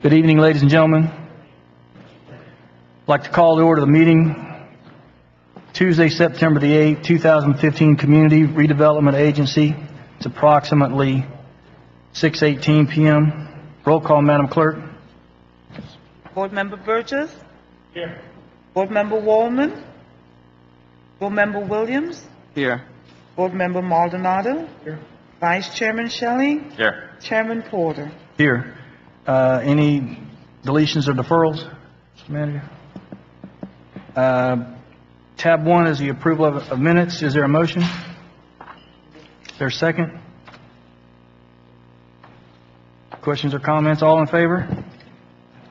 Okay. Good evening, ladies and gentlemen. I'd like to call to order the meeting Tuesday, September the 8th, 2015 Community Redevelopment Agency. It's approximately 6:18 PM. Roll call, Madam Clerk. Board Member Burgess? Here. Board Member Waldman? Board Member Williams? Here. Board Member Maldonado? Here. Vice Chairman Shelley? Here. Chairman Porter? Here. Uh, Any deletions or deferrals, Mr. Manager? Uh, Tab one is the approval of of minutes. Is there a motion? Is there a second? Questions or comments? All in favor?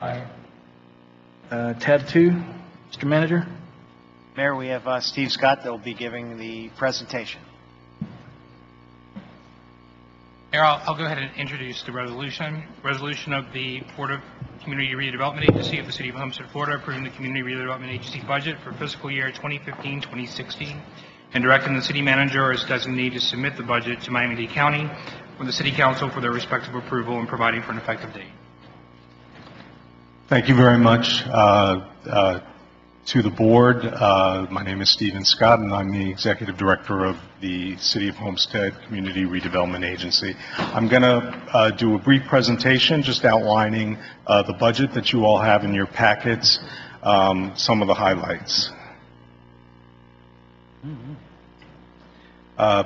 Aye. Tab two, Mr. Manager? Mayor, we have uh, Steve Scott that will be giving the presentation. Mayor, I'll, I'll go ahead and introduce the resolution. Resolution of the Board of Community Redevelopment Agency of the City of Homestead, Florida, approving the Community Redevelopment Agency budget for fiscal year 2015-2016, and directing the city manager as designated to submit the budget to Miami-Dade County or the city council for their respective approval and providing for an effective date. Thank you very much uh, uh, to the board. Uh, My name is Stephen Scott, and I'm the Executive Director of the City of Homestead Community Redevelopment Agency. I'm going to do a brief presentation, just outlining uh, the budget that you all have in your packets, um, some of the highlights. Uh,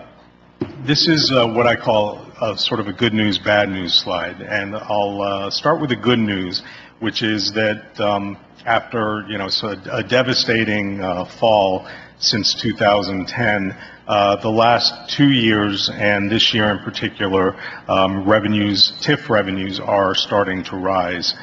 This is uh, what I call uh, sort of a good news, bad news slide, and I'll uh, start with the good news, which is that um, after, you know, so a devastating uh, fall since 2010, uh, the last two years, and this year in particular, um, revenues, TIF revenues are starting to rise.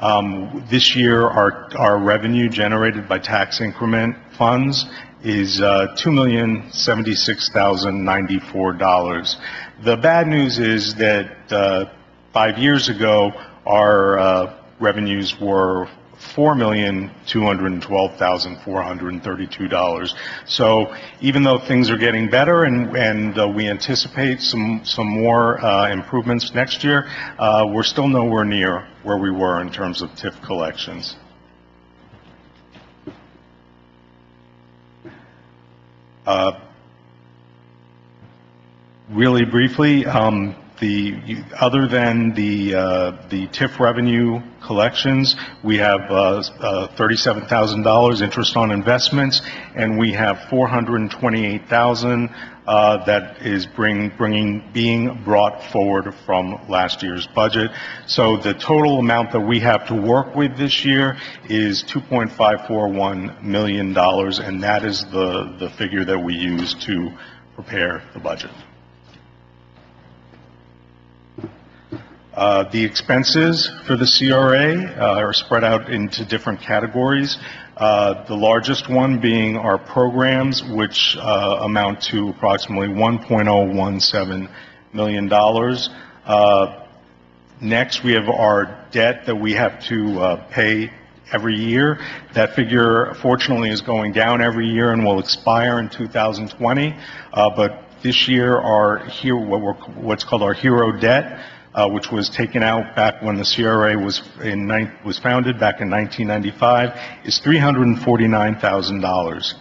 Um, This year, our, our revenue generated by tax increment funds is uh, $2,076,094. The bad news is that uh, five years ago, our uh, revenues were $4,212,432. So even though things are getting better and, and uh, we anticipate some, some more uh, improvements next year, uh, we're still nowhere near where we were in terms of TIF collections. Uh, Really briefly, um, the, other than the, uh, the TIF revenue collections, we have uh, uh, $37,000 interest on investments, and we have 428,000 uh, that is bring, bringing, being brought forward from last year's budget. So the total amount that we have to work with this year is $2.541 million, and that is the, the figure that we use to prepare the budget. Uh, The expenses for the CRA uh, are spread out into different categories. Uh, The largest one being our programs, which uh, amount to approximately $1.017 million. Uh, Next, we have our debt that we have to pay every year. That figure fortunately is going down every year and will expire in 2020. Uh, But this year, our, what what's called our hero debt, uh, which was taken out back when the CRA was in, was founded back in 1995, is $349,000.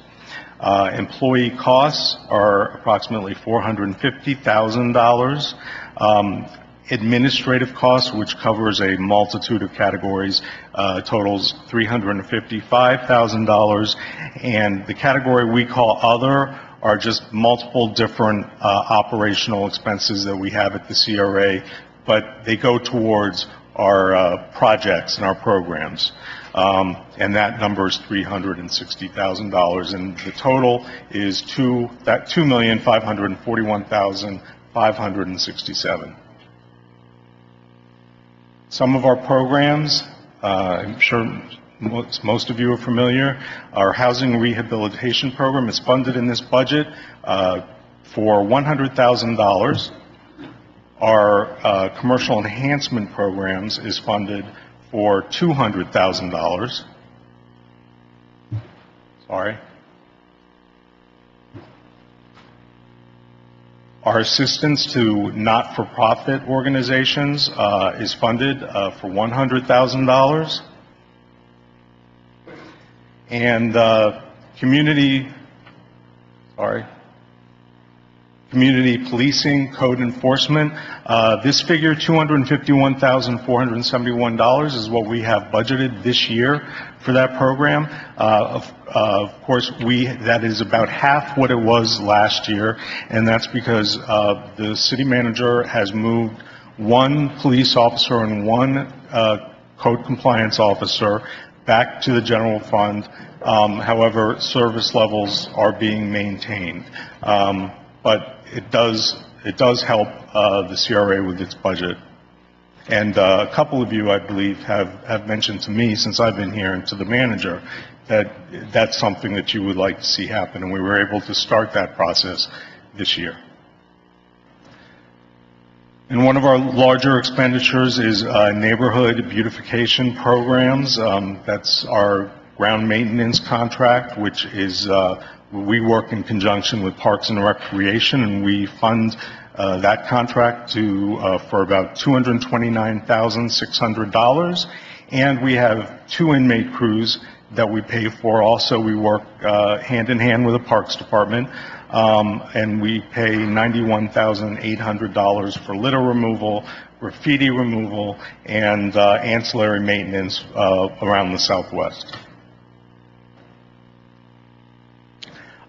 Uh, Employee costs are approximately $450,000. Um, Administrative costs, which covers a multitude of categories, uh, totals $355,000. And the category we call other are just multiple different uh, operational expenses that we have at the CRA, but they go towards our uh, projects and our programs. Um, And that number is $360,000, and the total is two, that 2,541,567. Some of our programs, uh, I'm sure most most of you are familiar, our housing rehabilitation program is funded in this budget uh, for $100,000. Our uh, commercial enhancement programs is funded for $200,000. Sorry. Our assistance to not-for-profit organizations uh, is funded uh, for $100,000. And uh, community, sorry, community policing, code enforcement. Uh, This figure, $251,471, is what we have budgeted this year for that program. Uh, Of uh, of course, we, that is about half what it was last year, and that's because uh, the city manager has moved one police officer and one uh, code compliance officer back to the general fund. Um, However, service levels are being maintained. Um, But it does, it does help uh, the CRA with its budget. And uh, a couple of you, I believe, have, have mentioned to me since I've been here and to the manager that that's something that you would like to see happen, and we were able to start that process this year. And one of our larger expenditures is uh, neighborhood beautification programs. Um, That's our ground maintenance contract, which is, uh, we work in conjunction with Parks and Recreation, and we fund uh, that contract to, uh, for about $229,600. And we have two inmate crews that we pay for. Also, we work uh, hand in hand with the Parks Department, um, and we pay $91,800 for litter removal, graffiti removal, and uh, ancillary maintenance uh, around the Southwest.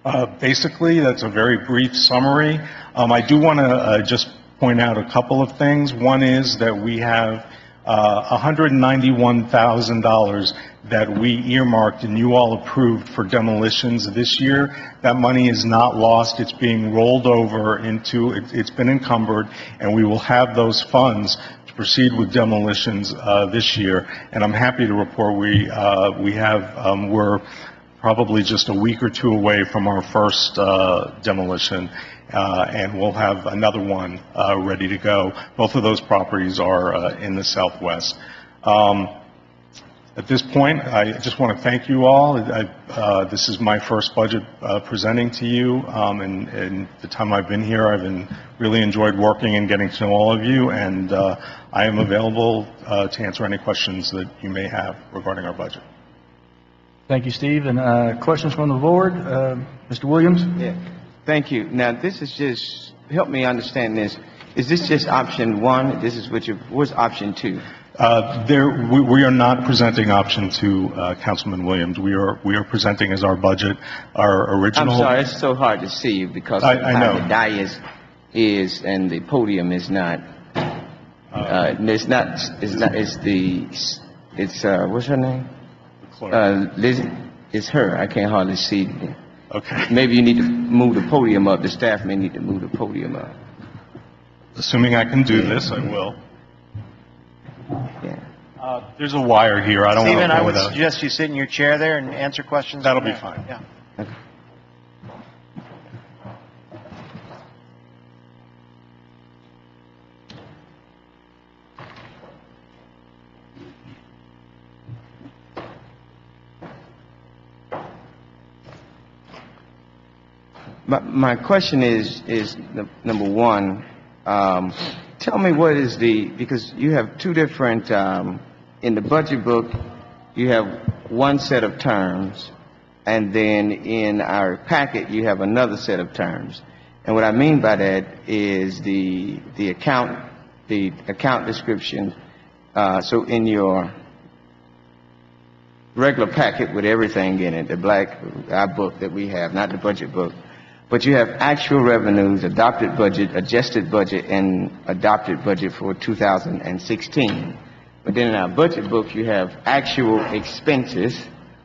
Uh, Basically, that's a very brief summary. Um, I do want to just point out a couple of things. One is that we have uh, $191,000 that we earmarked and you all approved for demolitions this year. That money is not lost, it's being rolled over into, it- it's been encumbered, and we will have those funds to proceed with demolitions uh, this year. And I'm happy to report we, uh, we have, um, we're probably just a week or two away from our first uh, demolition, uh, and we'll have another one uh, ready to go. Both of those properties are uh, in the southwest. Um, At this point, I just want to thank you all. I- uh, This is my first budget uh, presenting to you, um, and and the time I've been here, I've been, really enjoyed working and getting to know all of you, and I am available to answer any questions that you may have regarding our budget. Thank you, Steve. And uh, questions from the board? Uh, Mr. Williams? Yeah, thank you. Now, this is just, help me understand this. Is this just option one? This is what you, what's option two? Uh, There, we we are not presenting option two, uh, Councilman Williams. We are, we are presenting as our budget, our original. I'm original. sorry, it's so hard to see you because I- of I how know. the dais is and the podium is not, uh, it's not, it's not, it's the, it's, uh, what's her name? Clerk. Uh, Liz, it's her. I can't hardly see. Okay. Maybe you need to move the podium up. The staff may need to move the podium up. Assuming I can do this, I will. Yeah. Uh, There's a wire here. I don't want to... Stephen, I would suggest you sit in your chair there and answer questions. That'll be there. fine. Yeah. My, my question is, is number one, um, tell me what is the, because you have two different, um, in the budget book, you have one set of terms, and then in our packet, you have another set of terms. And what I mean by that is the, the account, the account description, uh, so in your regular packet with everything in it, the black, our book that we have, not the budget book. But you have actual revenues, adopted budget, adjusted budget, and adopted budget for 2016. But then in our budget book, you have actual expenses,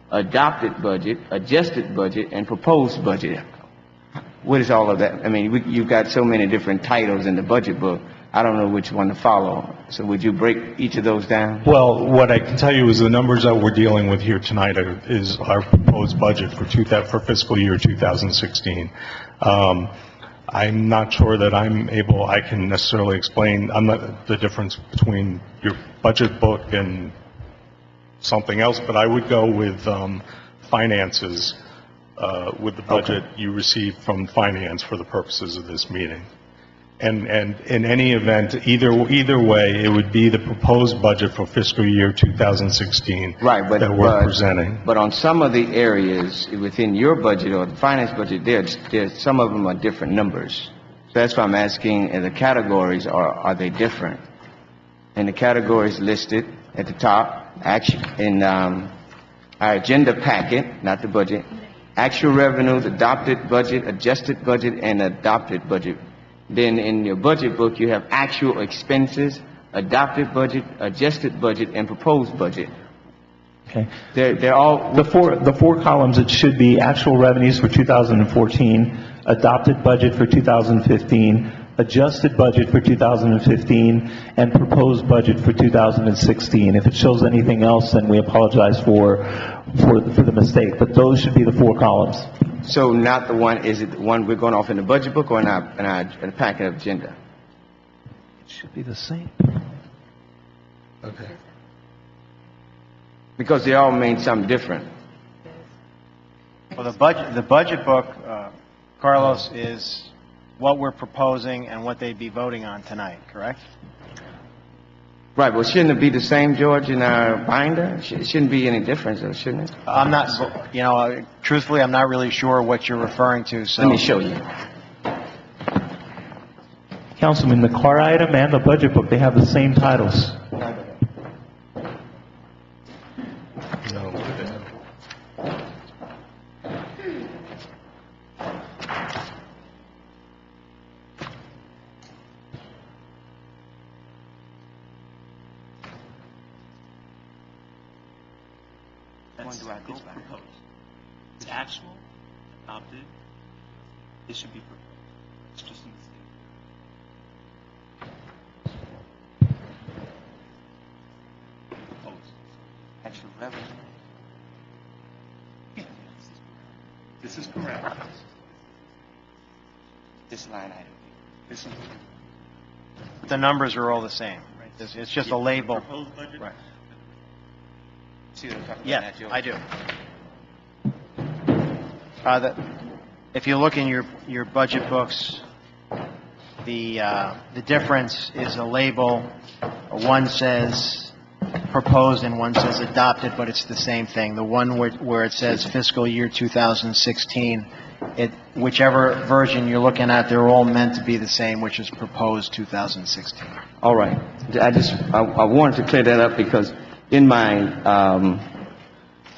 adopted budget, adjusted budget, and proposed budget. What is all of that? I mean, we- you've got so many different titles in the budget book, I don't know which one to follow. So would you break each of those down? Well, what I can tell you is the numbers that we're dealing with here tonight are- is our proposed budget for two, thou- for fiscal year 2016. Um, I'm not sure that I'm able, I can necessarily explain, I'm not, the difference between your budget book and something else, but I would go with um, finances, uh, with the budget you received from finance for the purposes of this meeting. And, and in any event, either, either way, it would be the proposed budget for fiscal year 2016. Right, but... That we're but- presenting. But on some of the areas within your budget or the finance budget, there's, there's, some of them are different numbers. So that's why I'm asking, uh, the categories, are, are they different? And the categories listed at the top, action, in, um, our agenda packet, not the budget, actual revenues, adopted budget, adjusted budget, and adopted budget. Then in your budget book, you have actual expenses, adopted budget, adjusted budget, and proposed budget. Okay. They're, they're all, The four, the four columns, it should be actual revenues for 2014, adopted budget for 2015, adjusted budget for 2015, and proposed budget for 2016. If it shows anything else, then we apologize for, for, for the mistake, but those should be the four columns. So not the one, is it the one we're going off in the budget book or in our, in our, in the packet of agenda? It should be the same. Okay. Because they all mean something different. Well, the budget, the budget book, uh, Carlos, is what we're proposing and what they'd be voting on tonight, correct? Right, well, shouldn't it be the same, George, in our binder? Sh- It shouldn't be any difference, though, shouldn't it? I'm not, you know, uh, truthfully, I'm not really sure what you're referring to, so... Let me show you. Councilman, the car item and the budget book, they have the same titles. That's, it's proposed. It's actual, adopted, it should be proposed. It's just a mistake. Proposed. Actual revenue. This is correct. This is correct. This line item. This is The numbers are all the same, right? It's- It's just a label. proposed budget. Right. See what I'm talking about? Yeah, Not yours. I do. Uh, the, if you look in your, your budget books, the, uh, the difference is a label. One says proposed and one says adopted, but it's the same thing. The one where, where it says fiscal year 2016, it, whichever version you're looking at, they're all meant to be the same, which is proposed 2016. All right. I just, I, I wanted to clear that up because in my, um,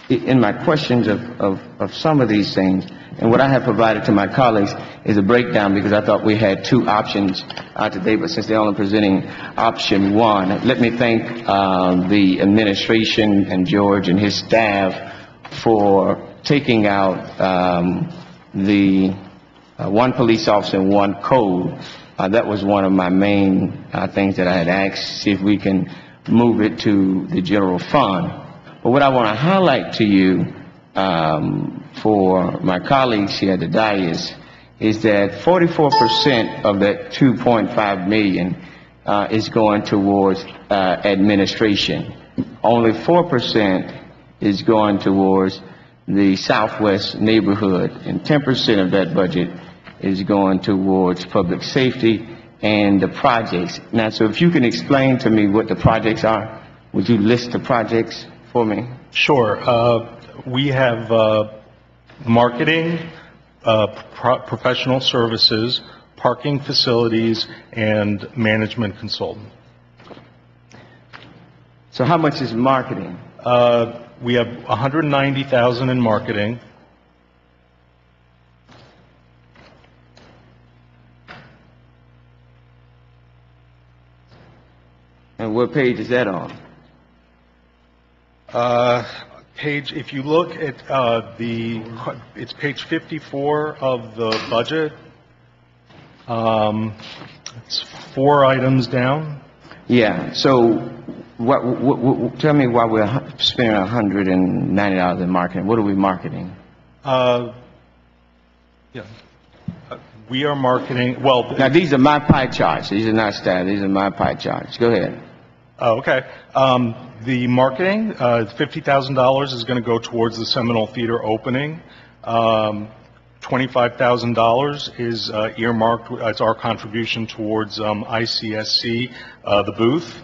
in my questions of, of, of some of these things, and what I have provided to my colleagues is a breakdown because I thought we had two options uh, today, but since they're only presenting option one, let me thank, um, the administration and George and his staff for taking out, um, the, uh, one police officer and one code. Uh, that was one of my main, uh, things that I had asked, see if we can move it to the general fund. But what I want to highlight to you, um, for my colleagues here at the dais, is that forty-four percent of that two point five million, uh, is going towards, uh, administration. Only four percent is going towards the southwest neighborhood, and ten percent of that budget is going towards public safety and the projects. Now, so if you can explain to me what the projects are, would you list the projects for me? Sure. Uh, We have uh, marketing, uh, pro- professional services, parking facilities, and management consultant. So how much is marketing? Uh, We have 190,000 in marketing. And what page is that on? Uh, Page, if you look at uh, the, it's page 54 of the budget. Um, It's four items down. Yeah, so what, what, what, tell me why we're hu- spending a hundred and ninety dollars in marketing. What are we marketing? Uh, Yeah. Uh, We are marketing, well, Now, these are my pie charts. These are not staff. These are my pie charts. Go ahead. Oh, okay. Um, The marketing, uh, $50,000 is going to go towards the Seminole Theater opening. Um, $25,000 is uh, earmarked as our contribution towards um, ICSC, uh, the booth.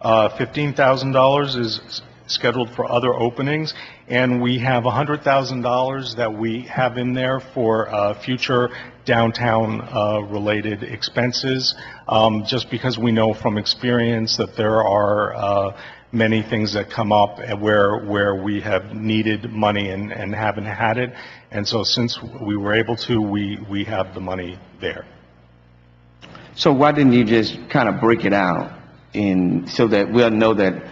Uh, $15,000 is scheduled for other openings, and we have $100,000 that we have in there for uh, future downtown-related expenses, um, just because we know from experience that there are uh, many things that come up where, where we have needed money and, and haven't had it. And so since we were able to, we, we have the money there. So why didn't you just kind of break it out in, so that we'll know that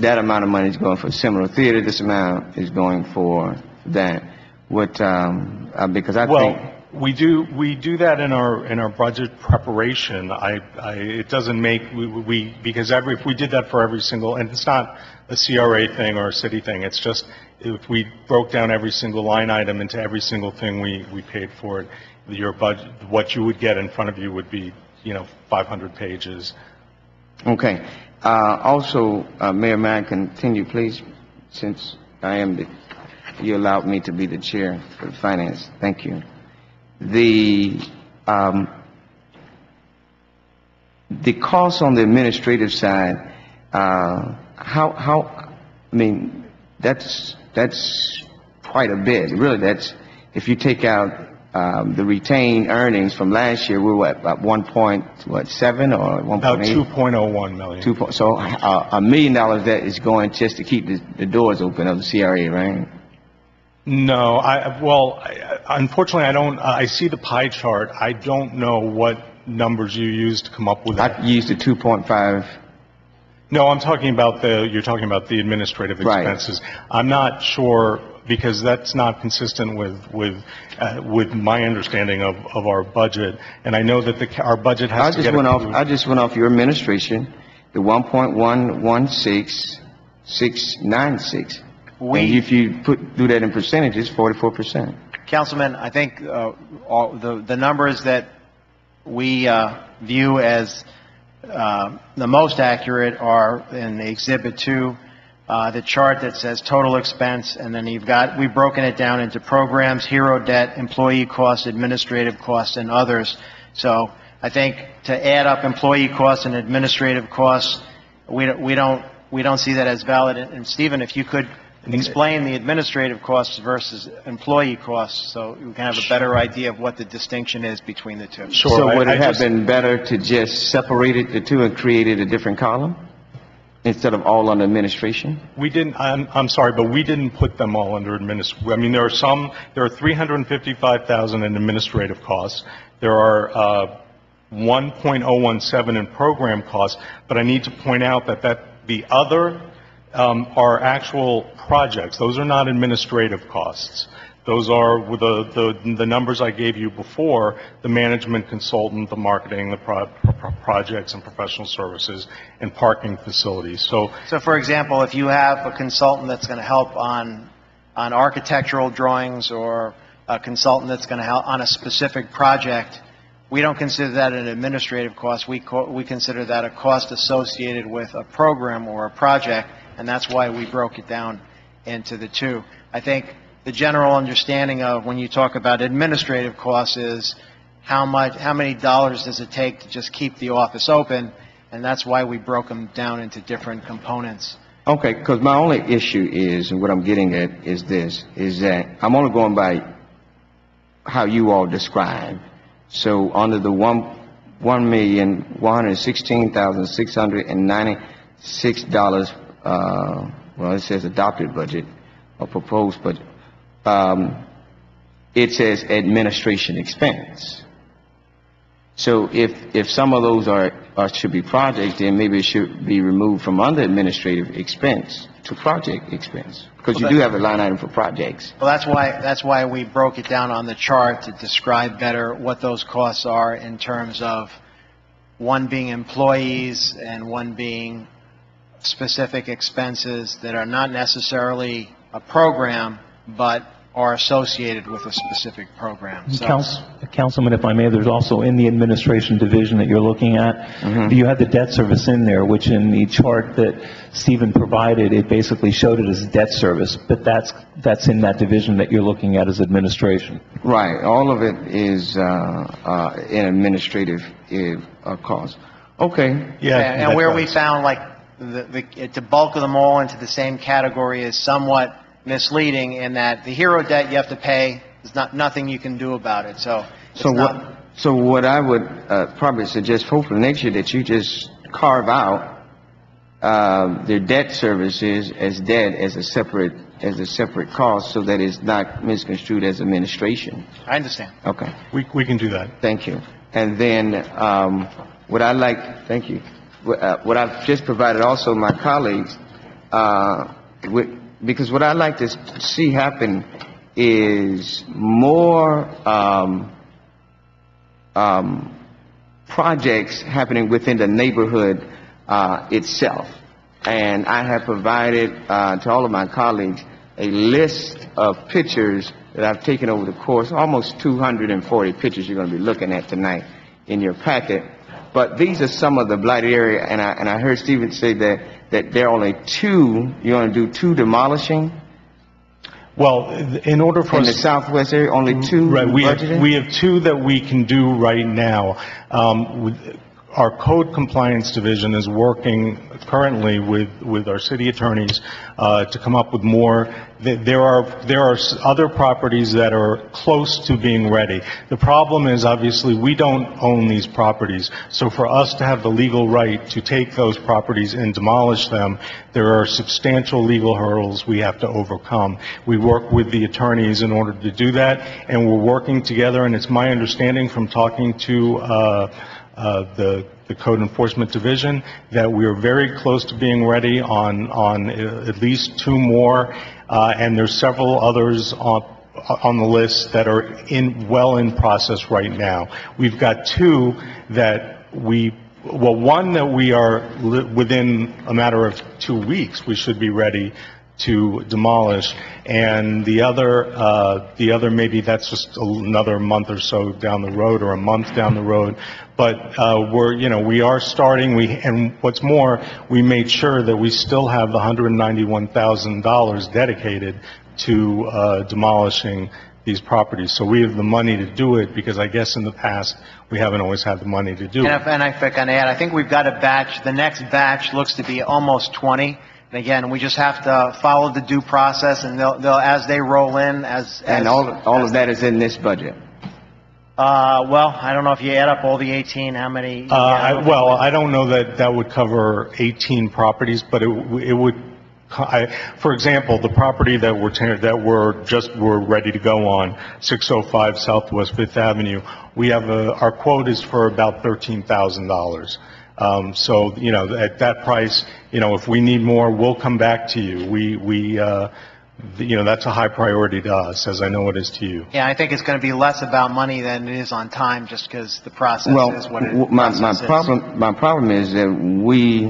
that amount of money is going for Seminole Theater, this amount is going for that? What, um, uh, because I think, Well, we do, we do that in our, in our budget preparation. I, I, it doesn't make, we, we, because every, if we did that for every single, and it's not a CRA thing or a city thing, it's just, if we broke down every single line item into every single thing we, we paid for it, your budget, what you would get in front of you would be, you know, 500 pages. okay. Uh, also, uh, Mayor, may I continue, please, since I am the, you allowed me to be the chair for finance. Thank you. The, um, the cost on the administrative side, uh, how, how, I mean, that's, that's quite a bit. Really, that's, if you take out, um, the retained earnings from last year, we were at about one what, seven or one About point 2.01 million. Two point, so, uh, a million dollars that is going just to keep the, the doors open of the CRA, right? No, I, well, I- unfortunately, I don't, I see the pie chart. I don't know what numbers you used to come up with that. I used the two point five, No, I'm talking about the, you're talking about the administrative Right. expenses. I'm not sure, because that's not consistent with, with, uh, with my understanding of, of our budget. And I know that the, ca- our budget I has to just get went off, approved. I just went off your administration, the one point one one six, six nine six. And We- if you put, do that in percentages, forty-four percent. Councilman, I think uh, all, the, the numbers that we uh, view as uh, the most accurate are in Exhibit 2, uh, the chart that says total expense, and then you've got, we've broken it down into programs, hero debt, employee costs, administrative costs, and others. So I think to add up employee costs and administrative costs, we don't, we don't, we don't see that as valid. And and Stephen, if you could explain the administrative costs versus employee costs, so we can have a better idea of what the distinction is between the two. Sure, So I- would I it have just- been better to just separate it, the two, and created a different column? Instead of all under administration? We didn't, I'm, I'm sorry, but we didn't put them all under adminis, I mean, there are some, there are 355,000 in administrative costs. There are, uh, 1.017 in program costs, but I need to point out that that, the other, um, are actual projects. Those are not administrative costs. Those are the, the, the numbers I gave you before, the management consultant, the marketing, the pro, pro- projects and professional services, and parking facilities. So So for example, if you have a consultant that's going to help on, on architectural drawings or a consultant that's going to help on a specific project, we don't consider that an administrative cost. We, co- we consider that a cost associated with a program or a project, and that's why we broke it down into the two. I think the general understanding of when you talk about administrative costs is how much, how many dollars does it take to just keep the office open? And that's why we broke them down into different components. Okay, because my only issue is, and what I'm getting at is this, is that I'm only going by how you all describe. So under the one, one million, one hundred sixteen thousand, six hundred and ninety-six dollars, uh, well, it says adopted budget or proposed budget, um, it says administration expense. So if, if some of those are, are, should be projects, then maybe it should be removed from under administrative expense to project expense. Because you do have a line item for projects. Well, that's why, that's why we broke it down on the chart to describe better what those costs are in terms of one being employees and one being specific expenses that are not necessarily a program, but are associated with a specific program. So- Council- Councilman, if I may, there's also in the administration division that you're looking at, Mhm. you had the debt service in there, which in the chart that Stephen provided, it basically showed it as debt service, but that's, that's in that division that you're looking at as administration. Right, all of it is, uh, uh, in administrative, uh, cost. Okay, Yeah. And and where we found like the, the, to bulk of them all into the same category is somewhat misleading in that the hero debt you have to pay, there's not, nothing you can do about it, so it's so not. what, so what I would, uh, probably suggest hopefully next year that you just carve out, uh, their debt services as debt as a separate, as a separate cost so that it's not misconstrued as administration. I understand. Okay. We, we can do that. Thank you. And then, um, what I like, thank you. What, uh, what I've just provided also my colleagues, uh, with, because what I'd like to see happen is more, um, um, projects happening within the neighborhood, uh, itself. And I have provided, uh, to all of my colleagues, a list of pictures that I've taken over the course, almost 240 pictures you're going to be looking at tonight in your packet. But these are some of the blighted area, and I, and I heard Stephen say that, that there are only two, you're going to do two demolishing Well, in order for in the us... southwest area, only two Right, we have, budgeted? we have two that we can do right now. Um, with- Our code compliance division is working currently with, with our city attorneys uh, to come up with more. Th- There are, there are other properties that are close to being ready. The problem is, obviously, we don't own these properties, so for us to have the legal right to take those properties and demolish them, there are substantial legal hurdles we have to overcome. We work with the attorneys in order to do that, and we're working together, and it's my understanding from talking to uh, the the Code Enforcement Division, that we are very close to being ready on, on uh, at least two more, uh, and there's several others on, on the list that are in, well in process right now. We've got two that we, well, one that we are, li- within a matter of two weeks, we should be ready to demolish, and the other, uh, the other, maybe that's just another month or so down the road, or a month down the road, but uh, we're, you know, we are starting, we, and what's more, we made sure that we still have the $191,000 dedicated to uh, demolishing these properties, so we have the money to do it, because I guess in the past, we haven't always had the money to do And it. if, and if I can add, I think we've got a batch, the next batch looks to be almost 20. And again, we just have to follow the due process and they'll, they'll, as they roll in, as. And as- all, all of that is in this budget? Uh, well, I don't know if you add up all the 18, how many. Uh, I- Well, I don't know that that would cover 18 properties, but it w- it would, co- I- for example, the property that we're, tear- that we're just, we're ready to go on, 605 Southwest Fifth Avenue, we have a, our quote is for about $13,000. Um, So, you know, at that price, you know, if we need more, we'll come back to you. We, we, uh, you know, that's a high priority to us, as I know it is to you. Yeah, I think it's going to be less about money than it is on time, just because the process Well, is what it, w- my, my process is. problem, my problem is that we,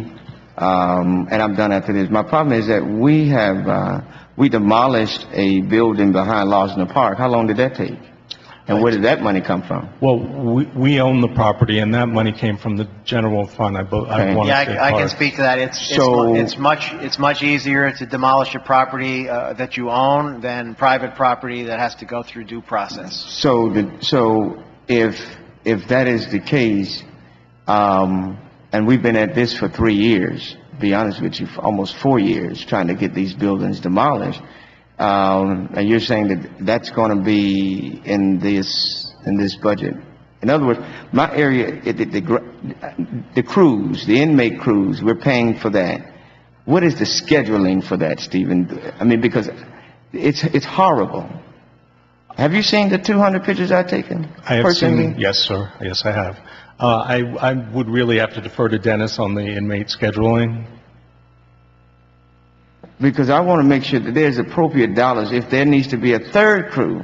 um, and I'm done after this, my problem is that we have, uh, we demolished a building behind Losner Park. How long did that take? And where did that money come from? Well, we, we own the property, and that money came from the general fund, I, bo- I Okay. want Yeah, to say. I, I can part. speak to that. It's, it's, So- mu- it's much, it's much easier to demolish a property, uh, that you own than private property that has to go through due process. So, the, so if, if that is the case, um, and we've been at this for three years, to be honest with you, for almost four years, trying to get these buildings demolished, um, and you're saying that that's going to be in this, in this budget. In other words, my area, it- the, the, the crews, the inmate crews, we're paying for that. What is the scheduling for that, Stephen? I mean, because it's, it's horrible. Have you seen the 200 pictures I've taken? I have personally? seen, yes, sir, yes, I have. Uh, I, I would really have to defer to Dennis on the inmate scheduling. Because I want to make sure that there's appropriate dollars if there needs to be a third crew,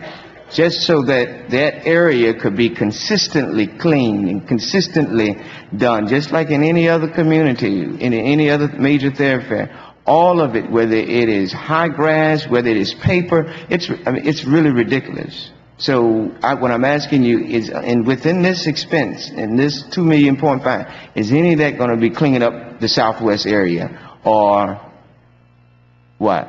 just so that that area could be consistently cleaned and consistently done, just like in any other community, in any other major thoroughfare. all of it, whether it is high grass, whether it is paper, it's, I mean, it's really ridiculous. So I, what I'm asking you is, and within this expense, in this two million point five, is any of that gonna be cleaning up the southwest area? Or what?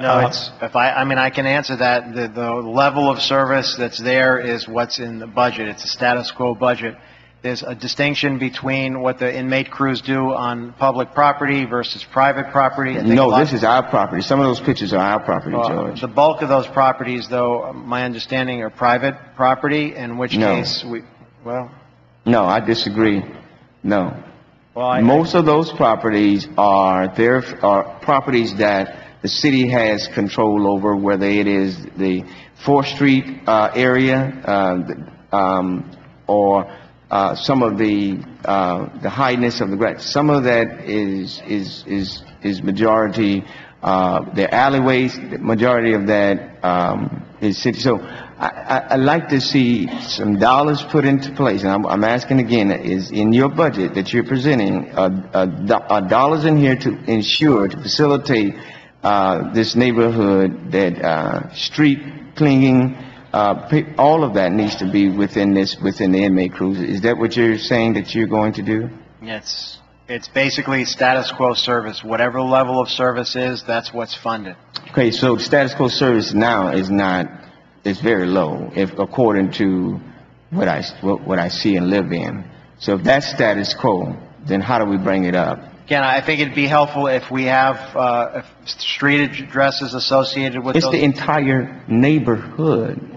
No, it's, if I, I mean, I can answer that. The, the level of service that's there is what's in the budget. It's a status quo budget. There's a distinction between what the inmate crews do on public property versus private property. I think a No, lot- this is our property. Some of those pictures are our property, Uh, George. The bulk of those properties, though, my understanding are private property, in which No. case we, well, No, I disagree. No. Well, I. Most of those properties are, there are properties that the city has control over, whether it is the Fourth Street, uh, area, uh, um, or, uh, some of the, uh, the highness of the grass. Some of that is, is, is, is majority, uh, the alleyways, the majority of that, um, city. So I, I, I'd like to see some dollars put into place, and I'm, I'm asking again, is in your budget that you're presenting, uh, dollars in here to ensure, to facilitate, uh, this neighborhood, that, uh, street cleaning, uh, all of that needs to be within this, within the inmate crews. Is that what you're saying that you're going to do? It's, it's basically status quo service. Whatever level of service is, that's what's funded. Okay, so status quo service now is not, is very low, if, according to what I, what, what I see and live in. So if that's status quo, then how do we bring it up? Again, I think it'd be helpful if we have, uh, if street addresses associated with It's those. the entire neighborhood.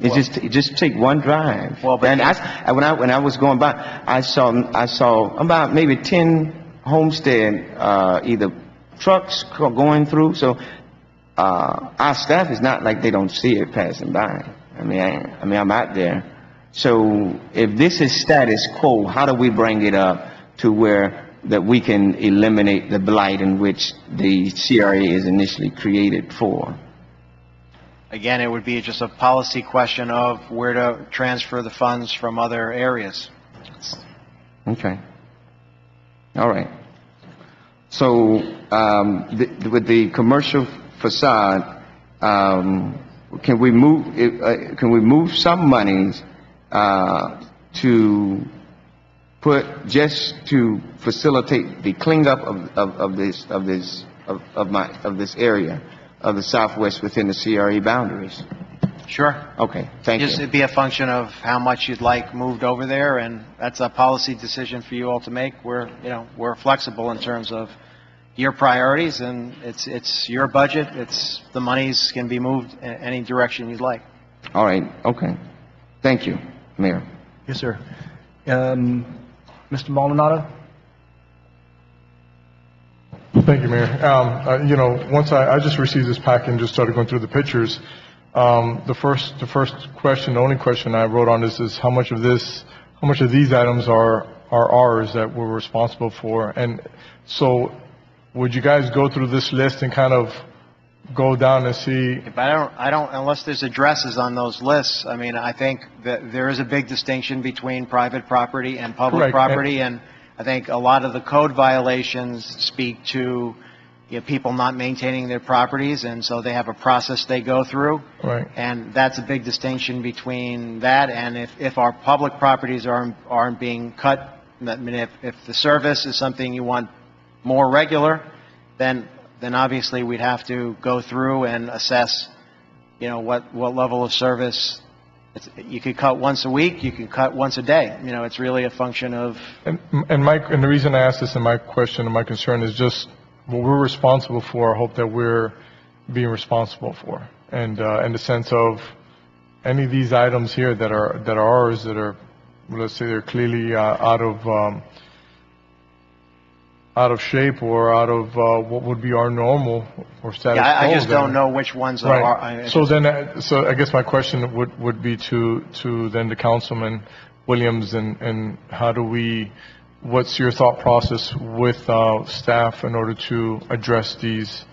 It's just, you just take one drive. Well, but- And I, I- when I, when I was going by, I saw, I saw about maybe ten homestead, uh, either trucks go- going through, so, uh, our staff is not like they don't see it passing by. I mean, I, I mean, I'm out there. So if this is status quo, how do we bring it up to where that we can eliminate the blight in which the CRA is initially created for? Again, it would be just a policy question of where to transfer the funds from other areas. Okay. All right. So, um, th- with the commercial facade, um, can we move, uh, can we move some monies, uh, to put, just to facilitate the cleanup of, of, of this, of this, of, of my, of this area of the southwest within the CRE boundaries? Sure. Okay, thank Just, you. it'd be a function of how much you'd like moved over there, and that's a policy decision for you all to make. We're, you know, we're flexible in terms of your priorities, and it's, it's your budget, it's, the monies can be moved in any direction you'd like. All right, okay. Thank you, Mayor. Yes, sir. Um, Mr. Maldonado? Thank you, Mayor. Um, uh, you know, once I, I just received this packet and just started going through the pictures, um, the first, the first question, the only question I wrote on this is how much of this, how much of these items are, are ours that we're responsible for? And so would you guys go through this list and kind of go down and see, But I don't, I don't, unless there's addresses on those lists, I mean, I think that there is a big distinction between private property and public Correct. property, and I think a lot of the code violations speak to, you know, people not maintaining their properties, and so they have a process they go through. right? And that's a big distinction between that and if, if our public properties aren't, aren't being cut, I mean, if, if the service is something you want more regular, then, then obviously we'd have to go through and assess, you know, what, what level of service. It's, you could cut once a week, you can cut once a day. You know, it's really a function of, And, and my, and the reason I ask this and my question and my concern is just what we're responsible for, I hope that we're being responsible for. And, uh, in the sense of any of these items here that are, that are ours, that are, let's say they're clearly, uh, out of, um, out of shape or out of, uh, what would be our normal or status yeah, I, I quo, just then- don't know which ones are. Right. So then, uh, so I guess my question would, would be to, to then the Councilman Williams and, and how do we, what's your thought process with, uh, staff in order to address these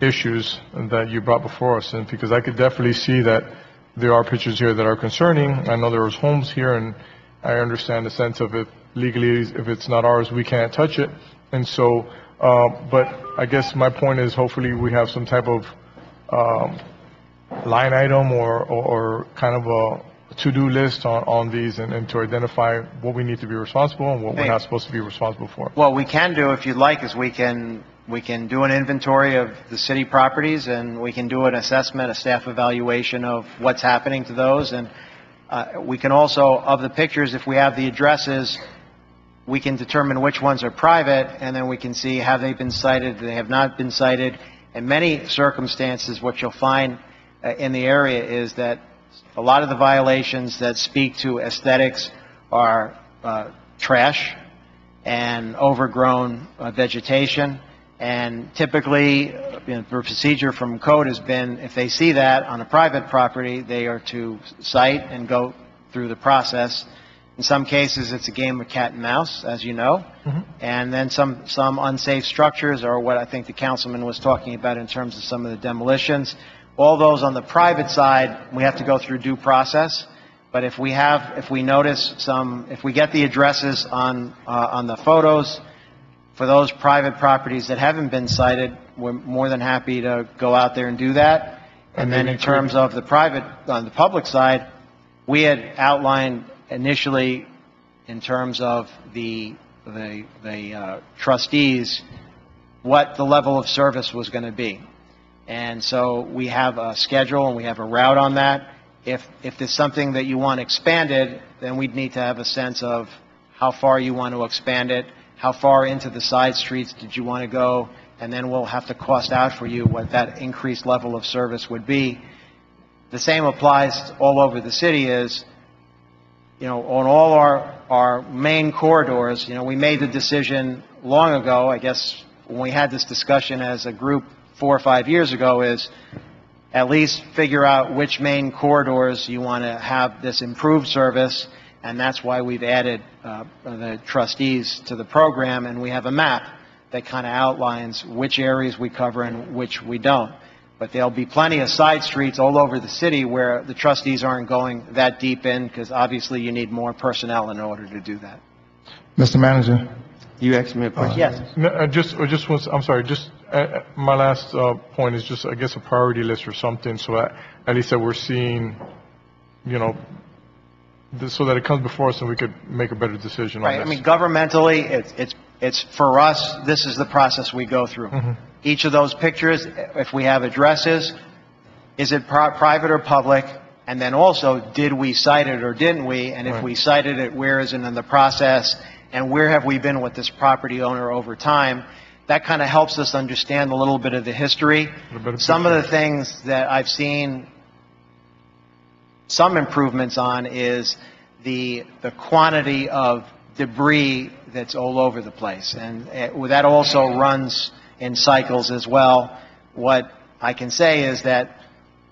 issues that you brought before us? And because I could definitely see that there are pictures here that are concerning. I know there was homes here and I understand the sense of if legally, if it's not ours, we can't touch it. And so Uh, But I guess my point is hopefully we have some type of um, line item or, or or kind of a to-do list on, on these and, and to identify what we need to be responsible and what we're not supposed to be responsible for. What we can do, if you'd like, is we can, we can do an inventory of the city properties, and we can do an assessment, a staff evaluation of what's happening to those, and uh, we can also, of the pictures, if we have the addresses, we can determine which ones are private, and then we can see have they been cited, they have not been cited. In many circumstances, what you'll find uh, in the area is that a lot of the violations that speak to aesthetics are uh, trash, and overgrown uh, vegetation. And typically, you know, the procedure from code has been, if they see that on a private property, they are to cite and go through the process. In some cases, it's a game of cat and mouse, as you know. And then some, some unsafe structures are what I think the councilman was talking about in terms of some of the demolitions. All those on the private side, we have to go through due process. But if we have, if we notice some, if we get the addresses on, uh, on the photos for those private properties that haven't been cited, we're more than happy to go out there and do that. And then in terms of the private, on the public side, we had outlined initially in terms of the, the, the uh, trustees, what the level of service was going to be. And so we have a schedule and we have a route on that. If, if there's something that you want expanded, then we'd need to have a sense of how far you want to expand it, how far into the side streets did you want to go, and then we'll have to cost out for you what that increased level of service would be. The same applies all over the city is, you know, on all our, our main corridors, you know, we made the decision long ago, I guess, when we had this discussion as a group four or five years ago, is at least figure out which main corridors you want to have this improved service, and that's why we've added uh, the trustees to the program, and we have a map that kind of outlines which areas we cover and which we don't. But there'll be plenty of side streets all over the city where the trustees aren't going that deep in, because obviously you need more personnel in order to do that. Mr. Manager? You asked me a question? Yes. No, uh, just, uh, just was, I'm sorry, just, uh, uh, my last, uh, point is just, I guess, a priority list or something, so that, at least that we're seeing, you know, this- so that it comes before us and we could make a better decision on Right, I this. mean, governmentally, it's, it's, it's, for us, this is the process we go through. Each of those pictures, if we have addresses, is it pri- private or public? And then also, did we cite it or didn't we? And if Right. we cited it, where is it in the process? And where have we been with this property owner over time? That kind of helps us understand a little bit of the history. A Some of the things that I've seen some improvements on is the, the quantity of debris that's all over the place. And that also runs in cycles as well. What I can say is that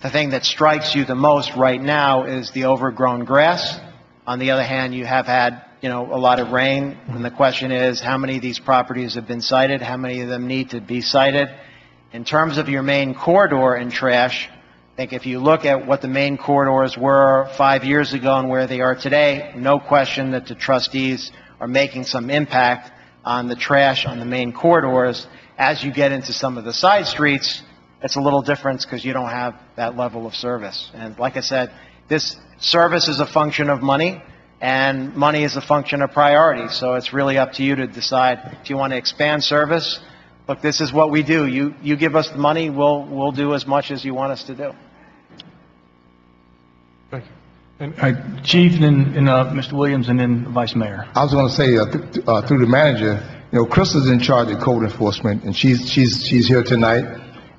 the thing that strikes you the most right now is the overgrown grass. On the other hand, you have had, you know, a lot of rain, and the question is, how many of these properties have been cited? How many of them need to be cited? In terms of your main corridor and trash, I think if you look at what the main corridors were five years ago and where they are today, no question that the trustees are making some impact on the trash on the main corridors. As you get into some of the side streets, it's a little different because you don't have that level of service. And like I said, this service is a function of money, and money is a function of priority. So it's really up to you to decide if you want to expand service. Look, this is what we do. You, you give us the money, we'll, we'll do as much as you want us to do. Thank you. And All right, Chief, and then, and, uh, Mr. Williams, and then Vice Mayor. I was going to say, uh, th- uh, through the manager, you know, Crystal's in charge of code enforcement, and she's, she's, she's here tonight,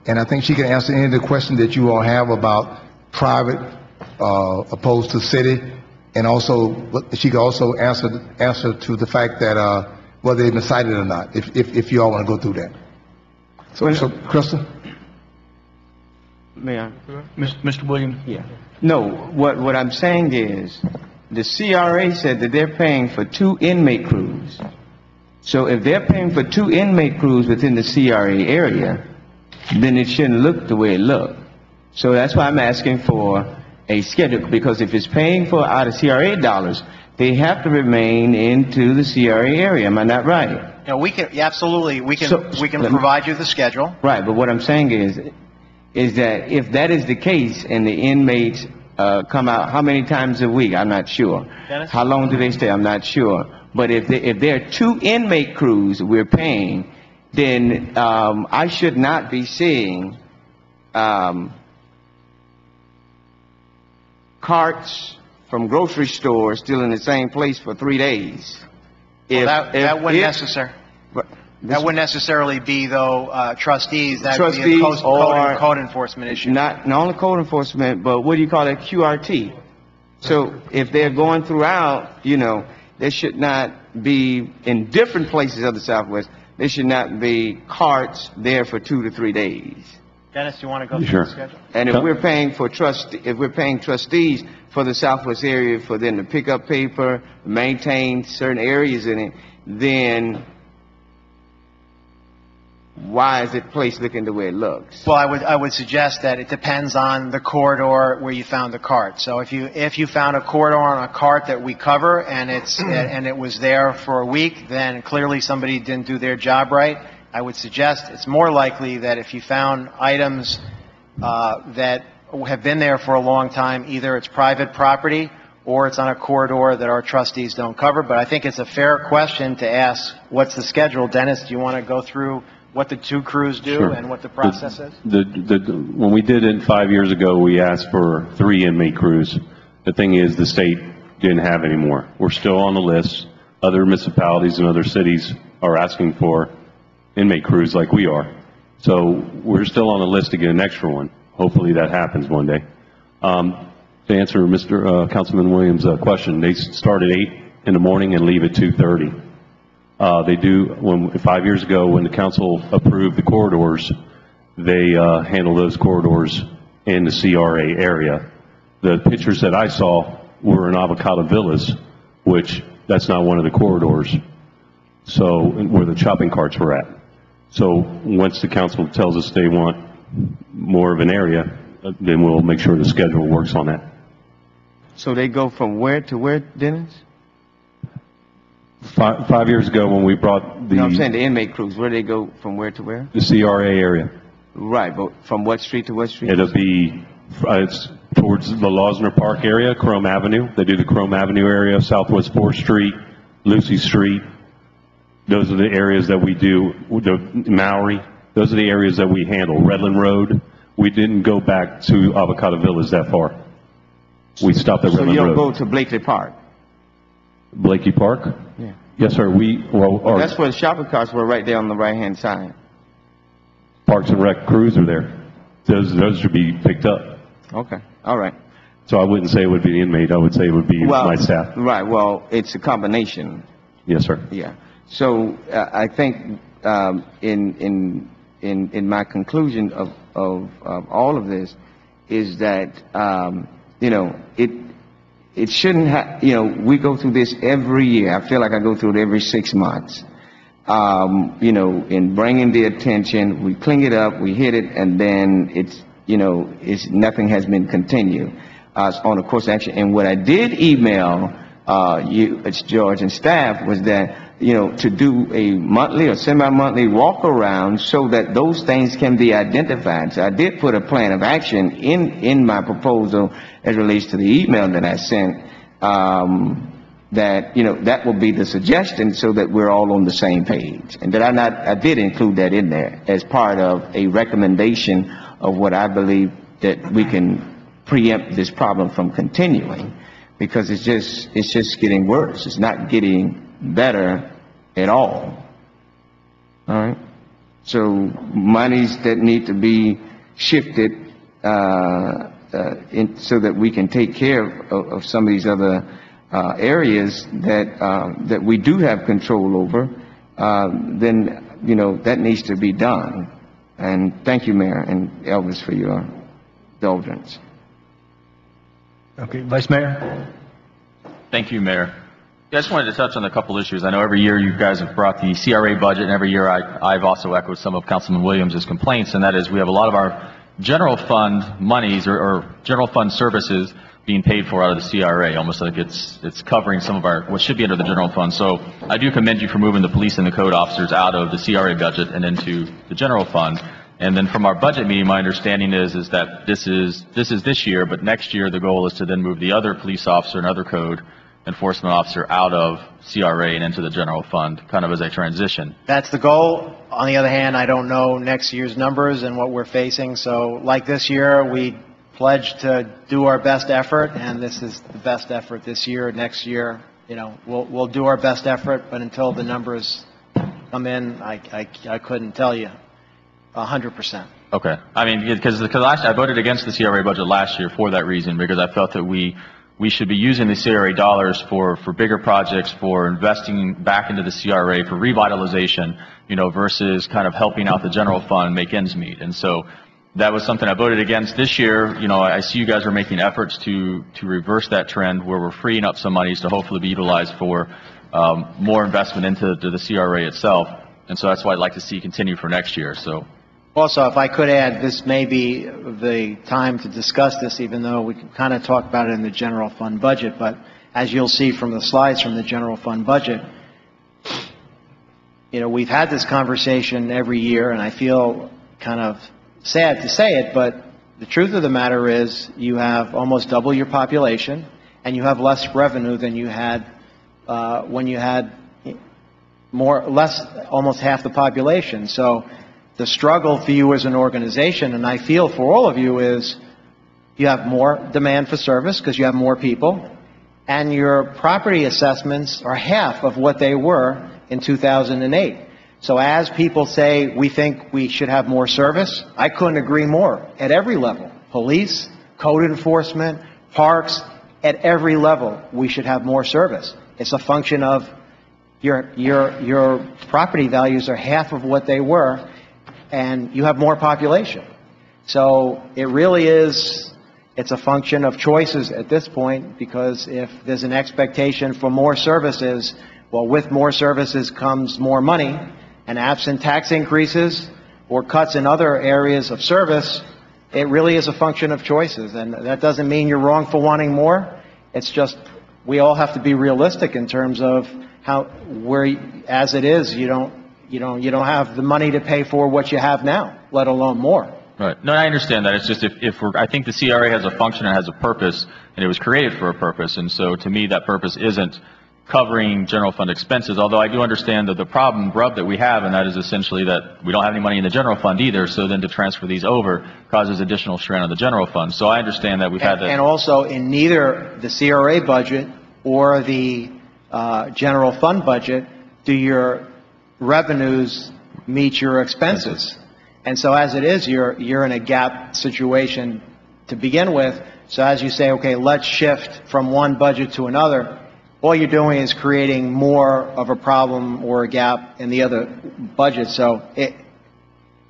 and I think she can answer any of the questions that you all have about private, uh, opposed to city, and also, what- she can also answer, answer to the fact that, uh, whether they've been cited or not, if, if, if you all want to go through that. So, so, Crystal? May I? Mis- Mr. Williams? Yeah. No, what, what I'm saying is, the CRA said that they're paying for two inmate crews. So if they're paying for two inmate crews within the CRA area, then it shouldn't look the way it looked. So that's why I'm asking for a schedule, because if it's paying for out of CRA dollars, they have to remain into the CRA area, am I not right? You know, we can, yeah, absolutely, we So- can, we can let me- provide you the schedule. Right, but what I'm saying is, is that if that is the case and the inmates uh, come out, how many times a week? I'm not sure. Dennis? How long do they stay? I'm not sure. But if, they- if there are two inmate crews we're paying, then um, I should not be seeing um, carts from grocery stores still in the same place for three days. Well, If- that, if- that wouldn't if- necessar, but that wouldn't necessarily be, though, uh, trustees, that'd be a Trustees code, code or- code enforcement issue. Not, not only code enforcement, but what do you call it, QRT? So if they're going throughout, you know, there should not be, in different places of the Southwest, there should not be carts there for two to three days. Dennis, you want to go through Sure. the schedule? And if we're paying for trust, if we're paying trustees for the Southwest area for them to pick up paper, maintain certain areas in it, then why is it placed looking the way it looks? Well, I would, I would suggest that it depends on the corridor where you found the cart. So if you, if you found a corridor on a cart that we cover and it's, and it was there for a week, then clearly somebody didn't do their job right. I would suggest it's more likely that if you found items, uh, that have been there for a long time, either it's private property or it's on a corridor that our trustees don't cover. But I think it's a fair question to ask, what's the schedule? Dennis, do you want to go through what the two crews do Sure. and what the process is? The, the, when we did it five years ago, we asked for three inmate crews. The thing is, the state didn't have any more. We're still on the list. Other municipalities and other cities are asking for inmate crews like we are. So we're still on the list to get an extra one. Hopefully that happens one day. Um, to answer Mr., uh, Councilman Williams' uh, question, they start at eight in the morning and leave at two thirty. Uh, they do, when, five years ago, when the council approved the corridors, they, uh, handle those corridors in the CRA area. The pictures that I saw were in Avocado Villas, which, that's not one of the corridors. So, where the shopping carts were at. So, once the council tells us they want more of an area, uh, then we'll make sure the schedule works on that. So they go from where to where, Dennis? Five, five years ago, when we brought the. No, I'm saying the inmate crews, where they go from where to where? The CRA area. Right, but from what street to what street? It'll be, uh, it's towards the Losner Park area, Krome Avenue. They do the Krome Avenue area, Southwest Fourth Street, Lucy Street. Those are the areas that we do, the Maori, those are the areas that we handle. Redland Road, we didn't go back to Avocado Villas that far. We stopped at So you Redland don't go to Blakely Park? Blakey Park? Yes, sir, we, well, our That's where the shopping carts were, right there on the right-hand side. Parks and Rec crews are there. Those, those should be picked up. Okay, all right. So I wouldn't say it would be the inmate, I would say it would be Well, my staff. Right, well, it's a combination. Yes, sir. Yeah. So uh, I think um, in in in in my conclusion of of, of all of this is that um, you know it it shouldn't have you know we go through this every year. I feel like I go through it every six months. Um, you know, in bringing the attention, we clean it up, we hit it, and then it's you know it's nothing has been continued uh, on a course action. And what I did email uh, you, it's George and staff, was that, you know, to do a monthly or semi-monthly walk around so that those things can be identified. So I did put a plan of action in, in my proposal as relates to the email that I sent, um, that, you know, that will be the suggestion so that we're all on the same page. And that I not, I did include that in there as part of a recommendation of what I believe that we can preempt this problem from continuing because it's just, it's just getting worse. It's not getting better at all. All right? So monies that need to be shifted, uh, uh, in, so that we can take care of, of some of these other, uh, areas that, uh, that we do have control over, uh, then, you know, that needs to be done. And thank you, Mayor and Elvis, for your indulgence. Okay, Vice Mayor? Thank you, Mayor. Yeah, I just wanted to touch on a couple issues. I know every year you guys have brought the CRA budget, and every year I, I've also echoed some of Councilman Williams' complaints, and that is we have a lot of our general fund monies or, or general fund services being paid for out of the CRA, almost like it's, it's covering some of our, what should be under the general fund. So I do commend you for moving the police and the code officers out of the CRA budget and into the general fund. And then from our budget meeting, my understanding is, is that this is, this is this year, but next year, the goal is to then move the other police officer and other code enforcement officer out of CRA and into the general fund, kind of as a transition. That's the goal. On the other hand, I don't know next year's numbers and what we're facing, so like this year, we pledged to do our best effort, and this is the best effort this year. Next year, you know, we'll, we'll do our best effort, but until the numbers come in, I, I, I couldn't tell you a hundred percent. Okay. I mean, because, because last, I voted against the CRA budget last year for that reason, because I felt that we, we should be using the CRA dollars for, for bigger projects, for investing back into the CRA, for revitalization, you know, versus kind of helping out the general fund make ends meet. And so that was something I voted against this year. You know, I see you guys are making efforts to, to reverse that trend where we're freeing up some monies to hopefully be utilized for, um, more investment into to the CRA itself. And so that's why I'd like to see continue for next year, so. Also, if I could add, this may be the time to discuss this, even though we kind of talked about it in the general fund budget, but as you'll see from the slides from the general fund budget, you know, we've had this conversation every year, and I feel kind of sad to say it, but the truth of the matter is, you have almost double your population, and you have less revenue than you had uh, when you had more, less, almost half the population. So the struggle for you as an organization, and I feel for all of you, is you have more demand for service because you have more people, and your property assessments are half of what they were in 2008. So as people say, we think we should have more service, I couldn't agree more at every level. Police, code enforcement, parks, at every level, we should have more service. It's a function of your, your, your property values are half of what they were, and you have more population. So it really is, it's a function of choices at this point, because if there's an expectation for more services, well, with more services comes more money, and absent tax increases or cuts in other areas of service, it really is a function of choices. And that doesn't mean you're wrong for wanting more. It's just, we all have to be realistic in terms of how, where, as it is, you don't, you don't, you don't have the money to pay for what you have now, let alone more. Right. No, I understand that. It's just if, if we're, I think the CRA has a function and has a purpose, and it was created for a purpose. And so to me, that purpose isn't covering general fund expenses, although I do understand that the problem, rub that we have, and that is essentially that we don't have any money in the general fund either, so then to transfer these over causes additional strain on the general fund. So I understand that we've had that. and also, in neither the CRA budget or the uh, general fund budget do your revenues meet your expenses. And so as it is, you're, you're in a gap situation to begin with. So as you say, okay, let's shift from one budget to another, all you're doing is creating more of a problem or a gap in the other budget. So it,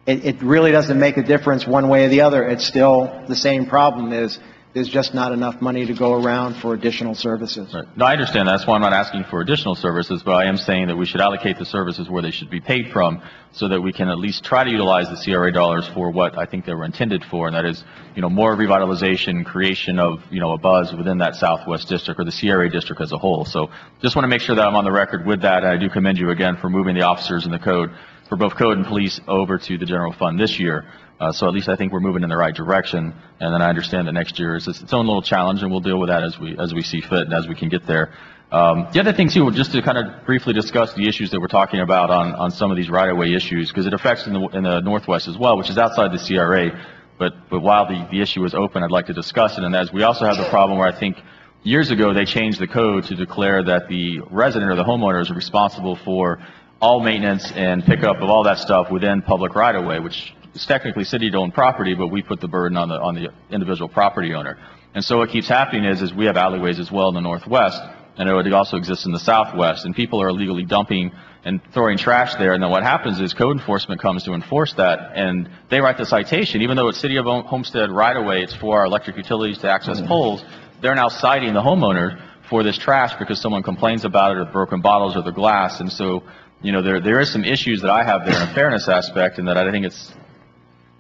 it, it really doesn't make a difference one way or the other. It's still the same problem is there's just not enough money to go around for additional services. Right. No, I understand. That's why I'm not asking for additional services, but I am saying that we should allocate the services where they should be paid from so that we can at least try to utilize the CRA dollars for what I think they were intended for, and that is, you know, more revitalization, creation of, you know, a buzz within that Southwest district or the CRA district as a whole. So just want to make sure that I'm on the record with that. I do commend you again for moving the officers in the code for both code and police over to the general fund this year. Uh, so at least I think we're moving in the right direction. And then I understand that next year is its own little challenge, and we'll deal with that as we as we see fit and as we can get there. Um, the other thing too, just to kind of briefly discuss the issues that we're talking about on on some of these right-of-way issues, because it affects in the in the Northwest as well, which is outside the CRA. But but while the the issue is open, I'd like to discuss it. And as we also have the problem where I think years ago they changed the code to declare that the resident or the homeowner is responsible for all maintenance and pickup of all that stuff within public right-of-way, which is technically city-owned property, but we put the burden on the, on the individual property owner. And so what keeps happening is, is we have alleyways as well in the northwest, and it also exists in the southwest, and people are illegally dumping and throwing trash there, and then what happens is code enforcement comes to enforce that, and they write the citation, even though it's City of Homestead right-of-way, it's for our electric utilities to access mm-hmm. poles, they're now citing the homeowner for this trash because someone complains about it, or broken bottles, or the glass, and so, you know, there, there is some issues that I have there in a fairness aspect, and that I think it's,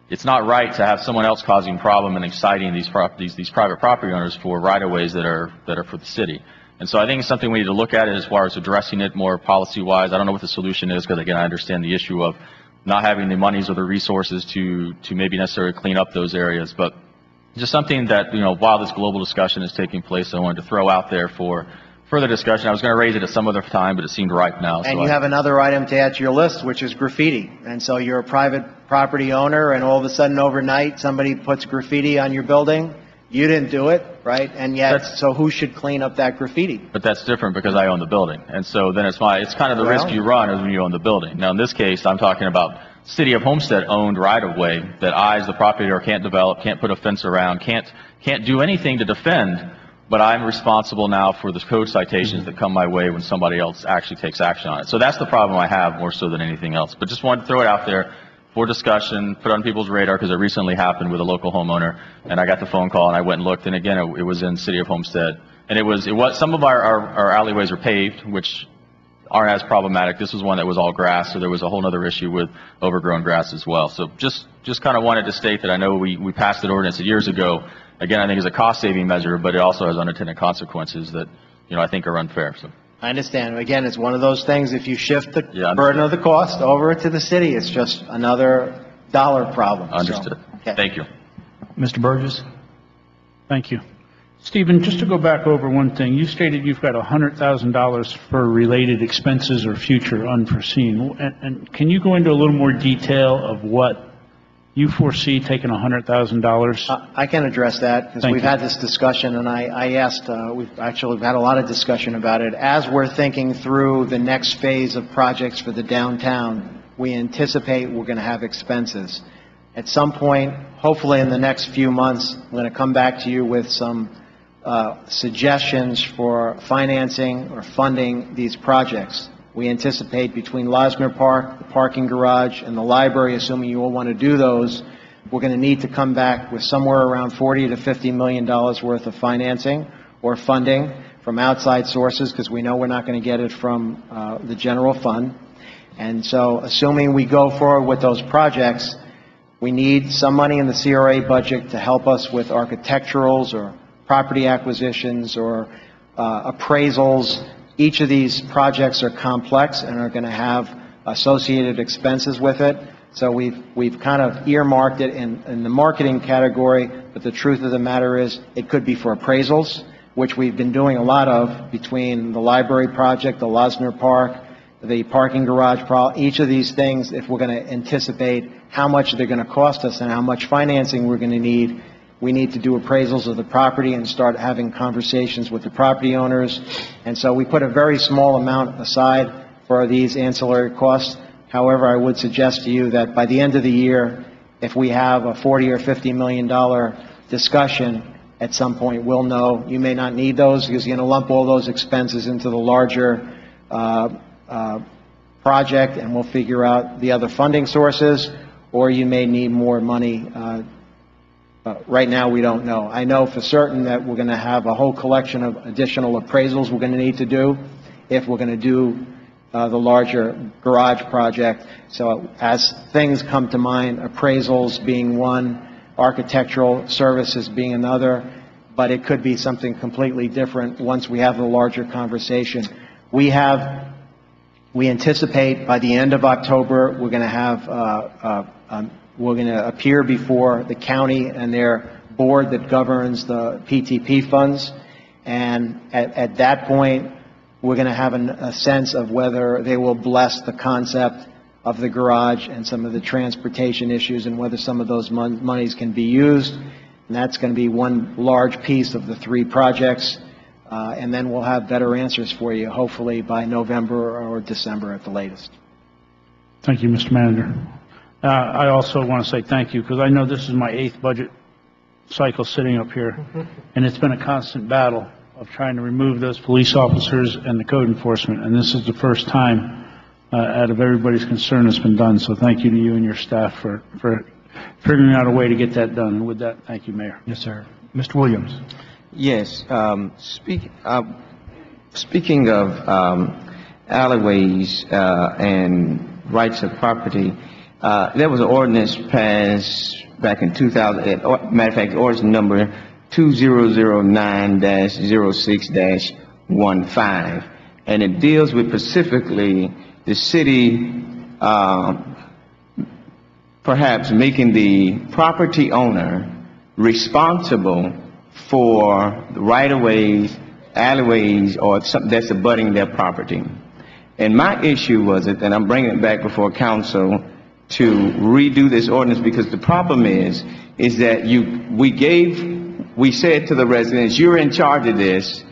it's not right to have someone else causing problem and exciting these properties, these private property owners for right-of-ways that are, that are for the city. And so I think it's something we need to look at as far as addressing it more policy-wise. I don't know what the solution is, because again, I understand the issue of not having the monies or the resources to, to maybe necessarily clean up those areas, but just something that, you know, while this global discussion is taking place, I wanted to throw out there for further discussion. I was going to raise it at some other time, but it seemed ripe now. so And you I- have another item to add to your list, which is graffiti. And so you're a private property owner, and all of a sudden overnight, somebody puts graffiti on your building. You didn't do it, right? And yet, That's- so who should clean up that graffiti? But that's different because I own the building. And so then it's my, it's kind of the risk Well- you run is when you own the building. Now, in this case, I'm talking about City of Homestead owned right-of-way that I, as the property owner, can't develop, can't put a fence around, can't, can't do anything to defend, but I'm responsible now for the code citations that come my way when somebody else actually takes action on it. So that's the problem I have more so than anything else. But just wanted to throw it out there for discussion, put on people's radar because it recently happened with a local homeowner. And I got the phone call and I went and looked and again, it, it was in City of Homestead. And it was, it was, some of our, our, our alleyways are paved, which aren't as problematic. This was one that was all grass, so there was a whole other issue with overgrown grass as well. So just, just kind of wanted to state that I know we, we passed an ordinance years ago. Again, I think it's a cost-saving measure, but it also has unintended consequences that, you know, I think are unfair, so. I understand. Again, it's one of those things, if you shift the Yeah, burden of the cost over to the city, it's just another dollar problem. So, Understood. okay. Thank you. Mr. Burgess? Thank you. Stephen, just to go back over one thing, you stated you've got $100,000 for related expenses or future unforeseen. And, and can you go into a little more detail of what you foresee taking $100,000? Uh, I can address that, because Thank we've you. had this discussion, and I, I asked, uh, we've actually we've had a lot of discussion about it. As we're thinking through the next phase of projects for the downtown, we anticipate we're going to have expenses. At some point, hopefully in the next few months, I'm going to come back to you with some uh, suggestions for financing or funding these projects. We anticipate between Losner Park, the parking garage, and the library, assuming you all want to do those, we're going to need to come back with somewhere around 40 to 50 million dollars worth of financing or funding from outside sources, because we know we're not going to get it from uh, the general fund. And so, assuming we go forward with those projects, we need some money in the CRA budget to help us with architecturals or property acquisitions or uh, appraisals. Each of these projects are complex and are going to have associated expenses with it. So we've, we've kind of earmarked it in, in the marketing category, but the truth of the matter is, it could be for appraisals, which we've been doing a lot of between the library project, the Losner Park, the parking garage, each of these things, if we're going to anticipate how much they're going to cost us and how much financing we're going to need, we need to do appraisals of the property and start having conversations with the property owners. And so we put a very small amount aside for these ancillary costs. However, I would suggest to you that by the end of the year, if we have a 40 or 50 million dollar discussion, at some point, we'll know, you may not need those because you're going to lump all those expenses into the larger uh, uh, project, and we'll figure out the other funding sources, or you may need more money. uh, uh, Right now, we don't know. I know for certain that we're going to have a whole collection of additional appraisals we're going to need to do if we're going to do uh, the larger garage project. So as things come to mind, appraisals being one, architectural services being another, but it could be something completely different once we have the larger conversation. We have we anticipate by the end of October, we're going to have, uh, uh, um, we're going to appear before the county and their board that governs the PTP funds. And at, at that point, we're going to have an, a sense of whether they will bless the concept of the garage and some of the transportation issues and whether some of those mon- monies can be used. And that's going to be one large piece of the three projects. Uh, and then we'll have better answers for you, hopefully by November or December at the latest. Thank you, Mr. Manager. Uh, I also want to say thank you, because I know this is my eighth budget cycle sitting up here, and it's been a constant battle of trying to remove those police officers and the code enforcement, and this is the first time, uh, out of everybody's concern it's been done, so thank you to you and your staff for, for figuring out a way to get that done, and with that, thank you, Mayor. Yes, sir. Mr. Williams? Yes, um, speak, uh, speaking of, um, alleyways, uh, and rights of property, Uh, There was an ordinance passed back in 2000, uh, or- matter of fact, ordinance number 2009-06-15, and it deals with specifically the city uh, perhaps making the property owner responsible for the right-of-ways, alleyways, or something that's abutting their property. And my issue was it, and I'm bringing it back before council to redo this ordinance because the problem is, is that you, we gave, we said to the residents, you're in charge of this,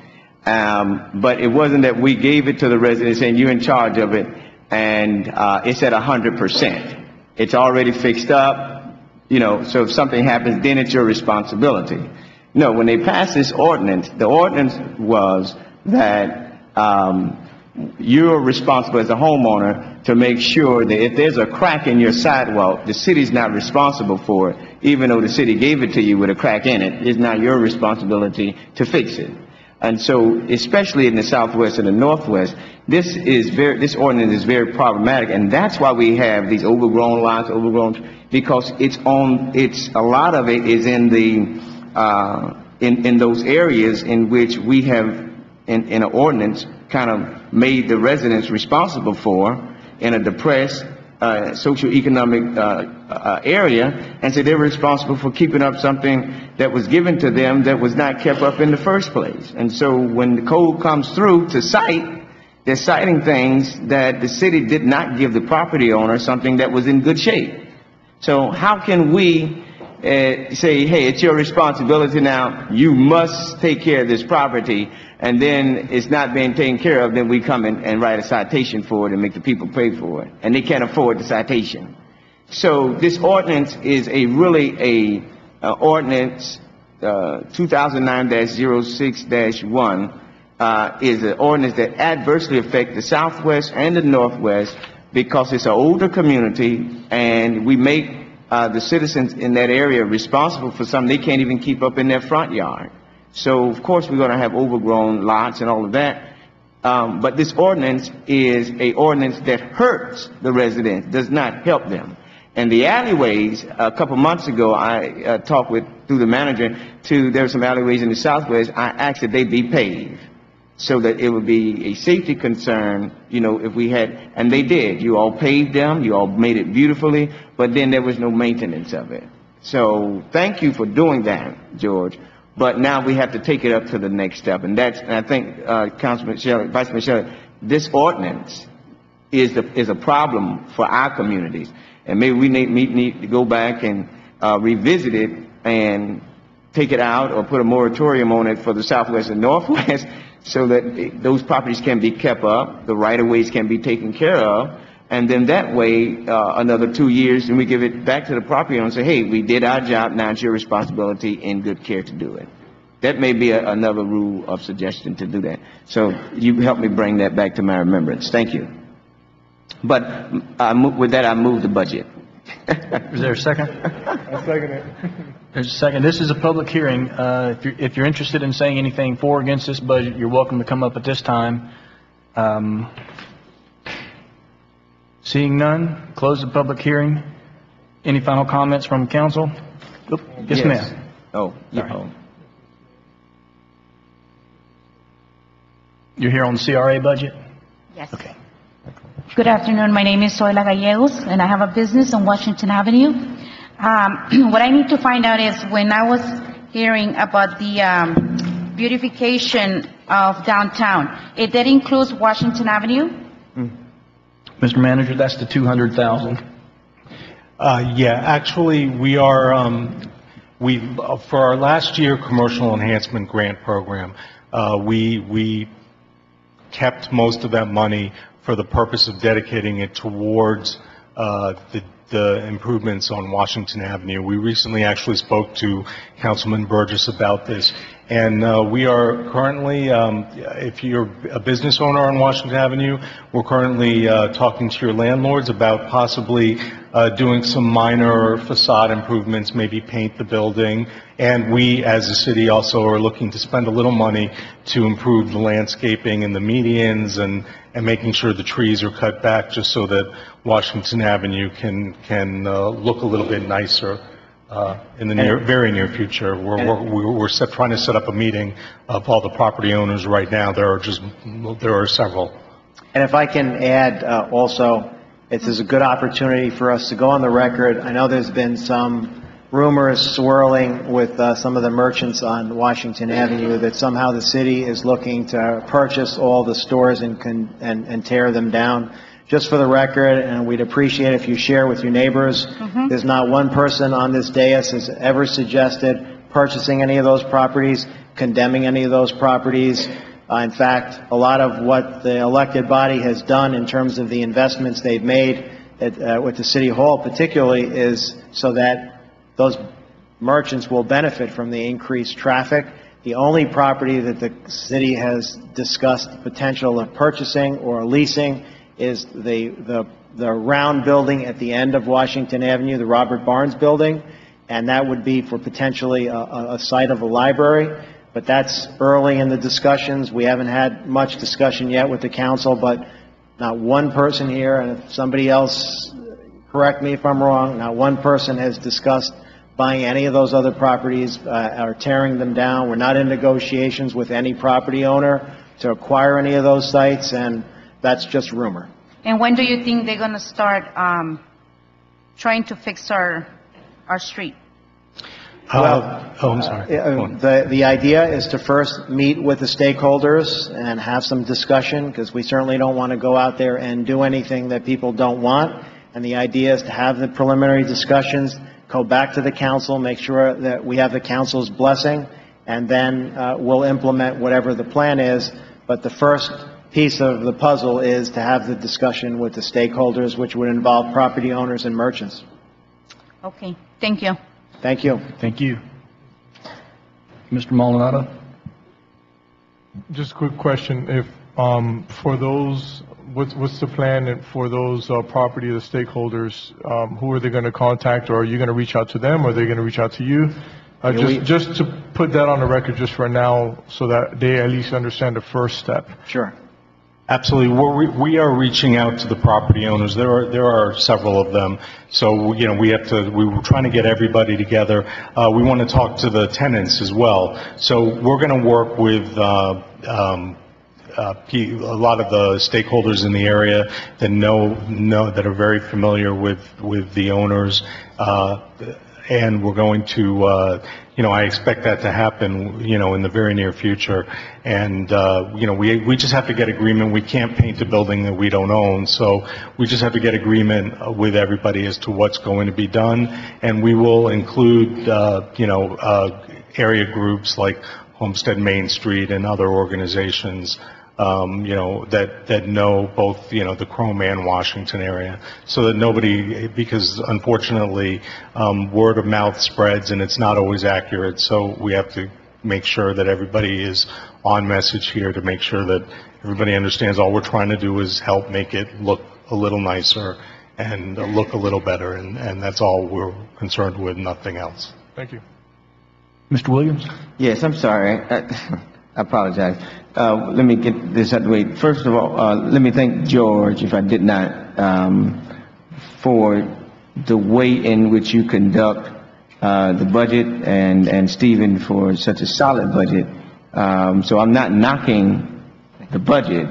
um, but it wasn't that we gave it to the residents saying you're in charge of it, and, uh, it's at hundred percent. It's already fixed up, you know, so if something happens, then it's your responsibility. No, when they passed this ordinance, the ordinance was that, um, you're responsible as a homeowner to make sure that if there's a crack in your sidewalk, the city's not responsible for it, even though the city gave it to you with a crack in it. It's not your responsibility to fix it. And so, especially in the southwest and the northwest, this is very, this ordinance is very problematic, and that's why we have these overgrown lots, overgrown, because it's on, it's, a lot of it is in the, uh, in, in those areas in which we have, in, in an ordinance, kind of made the residents responsible for in a depressed, uh, socioeconomic, uh, uh, area, and so they're responsible for keeping up something that was given to them that was not kept up in the first place. And so when the code comes through to cite, they're citing things that the city did not give the property owner something that was in good shape. So how can we uh, say, hey, it's your responsibility now, you must take care of this property, and then it's not being taken care of, then we come and, and write a citation for it and make the people pay for it, and they can't afford the citation. So this ordinance is a really a, uh ordinance, uh, 2009-06-1, uh, is an ordinance that adversely affects the southwest and the northwest because it's an older community and we make uh, the citizens in that area responsible for something they can't even keep up in their front yard. So of course we're going to have overgrown lots and all of that. Um, but this ordinance is a ordinance that hurts the residents, does not help them. And the alleyways, a couple months ago, I uh, talked with, through the manager, to, there were some alleyways in the southwest, I asked that they be paved so that it would be a safety concern, you know, if we had, and they did. You all paved them, you all made it beautifully, but then there was no maintenance of it. So thank you for doing that, George. But now we have to take it up to the next step, and that's, and I think, uh, Councilman Shelley, Vice Shelley, this ordinance is the, is a problem for our communities. And maybe we need, need, need to go back and, uh, revisit it and take it out or put a moratorium on it for the southwest and northwest so that those properties can be kept up, the right-of-ways can be taken care of, and then that way, uh, another two years, and we give it back to the property owner and say, hey, we did our job, now it's your responsibility in good care to do it. That may be a, another rule of suggestion to do that. So you help me bring that back to my remembrance. Thank you. But I mo- with that, I move the budget. Is there a second? I second it. There's a second. This is a public hearing. Uh, If you're, if you're interested in saying anything for or against this budget, you're welcome to come up at this time. Um, Seeing none, close the public hearing. Any final comments from council? Oop, Yes, ma'am. Oh, Sorry. oh. You're here on the CRA budget? Yes. Okay. Good afternoon. My name is Zoila Gallegos, and I have a business on Washington Avenue. Um, What I need to find out is, when I was hearing about the um, beautification of downtown, it did include Washington Avenue? Mr. Manager, that's the 200,000. Uh, yeah, actually, we are, um, we, uh, for our last year commercial enhancement grant program, uh, we, we kept most of that money for the purpose of dedicating it towards, uh, the, the improvements on Washington Avenue. We recently actually spoke to Councilman Burgess about this. And, uh, we are currently, um, if you're a business owner on Washington Avenue, we're currently, uh, talking to your landlords about possibly, uh, doing some minor facade improvements, maybe paint the building. And we, as a city, also are looking to spend a little money to improve the landscaping and the medians and, and making sure the trees are cut back just so that Washington Avenue can, can uh, look a little bit nicer uh, in the near, very near future. We're, we're, we're set, trying to set up a meeting of all the property owners right now. There are just, there are several. And if I can add uh, also, it is a good opportunity for us to go on the record. I know there's been some rumors swirling with uh, some of the merchants on Washington Avenue that somehow the city is looking to purchase all the stores and con- and and tear them down. Just for the record, and we'd appreciate if you share with your neighbors, there's not one person on this dais has ever suggested purchasing any of those properties, condemning any of those properties. Uh, In fact, a lot of what the elected body has done in terms of the investments they've made at, uh, with the city hall particularly is so that those merchants will benefit from the increased traffic. The only property that the city has discussed the potential of purchasing or leasing is the, the, the round building at the end of Washington Avenue, the Robert Barnes Building, and that would be for potentially a, a site of a library. But that's early in the discussions. We haven't had much discussion yet with the council, but not one person here, and if somebody else, correct me if I'm wrong, not one person has discussed buying any of those other properties uh, or tearing them down. We're not in negotiations with any property owner to acquire any of those sites, and that's just rumor. And when do you think they're gonna start, um, trying to fix our, our street? Uh, oh, I'm sorry. Uh, The, the idea is to first meet with the stakeholders and have some discussion, because we certainly don't want to go out there and do anything that people don't want. And the idea is to have the preliminary discussions, go back to the council, make sure that we have the council's blessing, and then uh, we'll implement whatever the plan is. But the first piece of the puzzle is to have the discussion with the stakeholders, which would involve property owners and merchants. Okay, thank you. Thank you. Thank you. Mr. Maldonado? Just a quick question, if, um, for those, what's, what's the plan for those, uh, property, the stakeholders? Um, who are they gonna contact, or are you gonna reach out to them, or are they gonna reach out to you? Uh, Yeah, we- just, just to put that on the record just for now, so that they at least understand the first step. Sure. Absolutely. We're, we- are reaching out to the property owners. There are, there are several of them. So, you know, we have to, we were trying to get everybody together. Uh, we want to talk to the tenants as well. So we're going to work with, uh, um, uh, lot of the stakeholders in the area that know, know, that are very familiar with, with the owners. Uh, and we're going to, uh, you know, I expect that to happen, you know, in the very near future. And, uh, you know, we, we just have to get agreement. We can't paint a building that we don't own. So we just have to get agreement with everybody as to what's going to be done. And we will include, uh, you know, uh, area groups like Homestead Main Street and other organizations um, you know, that, that know both, you know, the Krome and Washington area, so that nobody, because unfortunately, um, word of mouth spreads and it's not always accurate, so we have to make sure that everybody is on message here to make sure that everybody understands all we're trying to do is help make it look a little nicer and uh, look a little better, and, and that's all we're concerned with, nothing else. Thank you. Mr. Williams? Yes, I'm sorry. I I apologize. Uh, Let me get this out of the way. First of all, uh, let me thank George, if I did not, um, for the way in which you conduct uh, the budget, and and Stephen for such a solid budget. Um, So I'm not knocking the budget.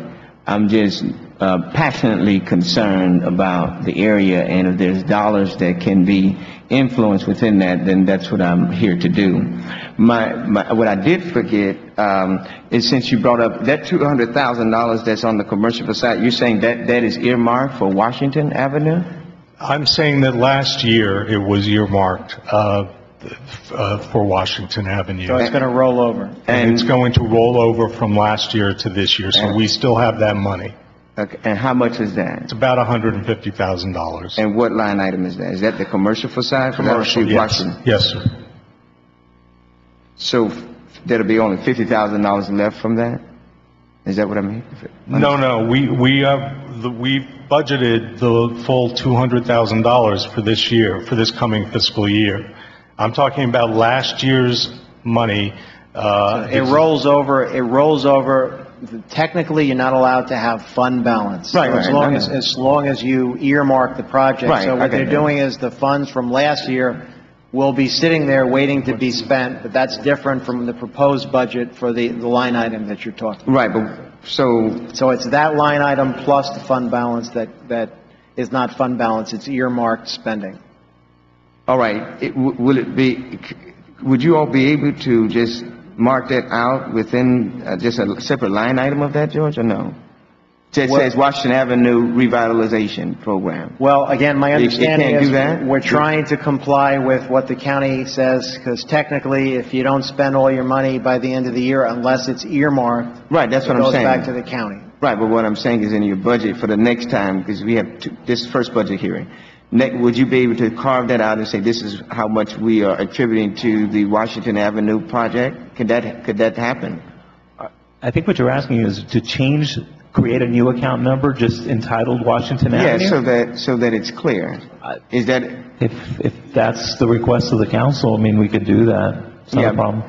I'm just uh, passionately concerned about the area, and if there's dollars that can be influenced within that, then that's what I'm here to do. My, my, what I did forget, um, is since you brought up that two hundred thousand dollars that's on the commercial side, you're saying that, that is earmarked for Washington Avenue? I'm saying that last year it was earmarked uh, uh, for Washington Avenue. So it's going to roll over. And it's going to roll over from last year to this year, so we still have that money. Okay, and how much is that? It's about $150,000. And what line item is that? Is that the commercial facade? 'Cause I don't Commercial, see yes. Washington. Yes, sir. So there'll be only fifty thousand dollars left from that? Is that what I mean? No, no, we, we have, the- we budgeted the full $200,000 for this year, for this coming fiscal year. I'm talking about last year's money. uh, It rolls over, it rolls over, technically, you're not allowed to have fund balance. Right, So As right, long I as, know. as long as you earmark the project. Right, So I what get they're that. doing is the funds from last year will be sitting there waiting to be spent, but that's different from the proposed budget for the, the line item that you're talking. Right, but, so, So it's that line item plus the fund balance that, that is not fund balance, it's earmarked spending. all right, it, w- will it be, would you all be able to just mark that out within uh, just a separate line item of that, George, or no? It Well- says Washington Avenue Revitalization Program. Well, again, my You- you understanding can't is do that? we're trying to comply with what the county says, because technically, if you don't spend all your money by the end of the year, unless it's earmarked, Right, that's what I'm it goes saying. back to the county. Right, but what I'm saying is in your budget for the next time, because we have two- this first budget hearing, ne- would you be able to carve that out and say, this is how much we are attributing to the Washington Avenue project? Could that, could that happen? I think what you're asking is to change, create a new account number just entitled Washington Yeah, Avenue? so that, so that it's clear. Is that, If, if that's the request of the council, I mean, we could do that. It's not Yeah. a problem.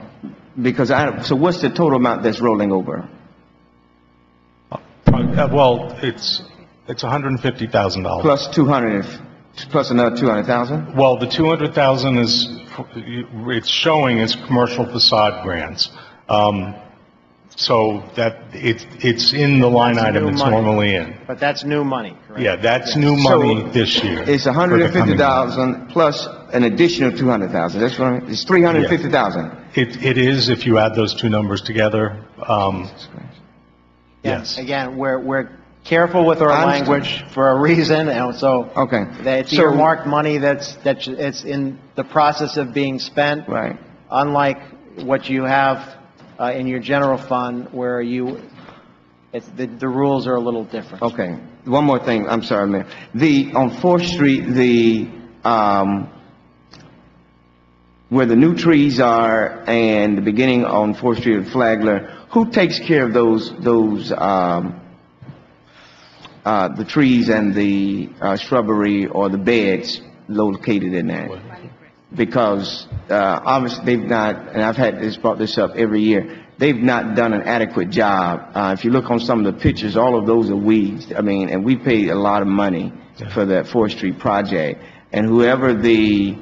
because I, so what's the total amount that's rolling over? Uh, Well, it's, it's $150,000. Plus 200, if- plus another 200,000? Well, the 200,000 is, it's showing as commercial facade grants. Um, So that, it's, it's in the line That's item new it's money. normally in. But that's new money, correct? Yeah, that's new money this year. It's for the coming- 150,000 plus an additional 200,000, that's what I mean, it's 350,000. It, it is, if you add those two numbers together. Um, Yes. Again, we're, we're careful with our I understand. language for a reason, and so Okay. that it's So- earmarked money that's, that's, it's in the process of being spent. Right. unlike what you have uh, in your general fund where you, it's, the, the rules are a little different. Okay, one more thing, I'm sorry, Mayor. The, on Fourth Street, the, um, where the new trees are and the beginning on Fourth Street of Flagler, who takes care of those, those, um, uh, the trees and the uh, shrubbery or the beds located in that? Because, uh, obviously, they've not, and I've had this, brought this up every year, they've not done an adequate job. Uh, if you look on some of the pictures, all of those are weeds. I mean, and we paid a lot of money for that Fourth Street project. And whoever the,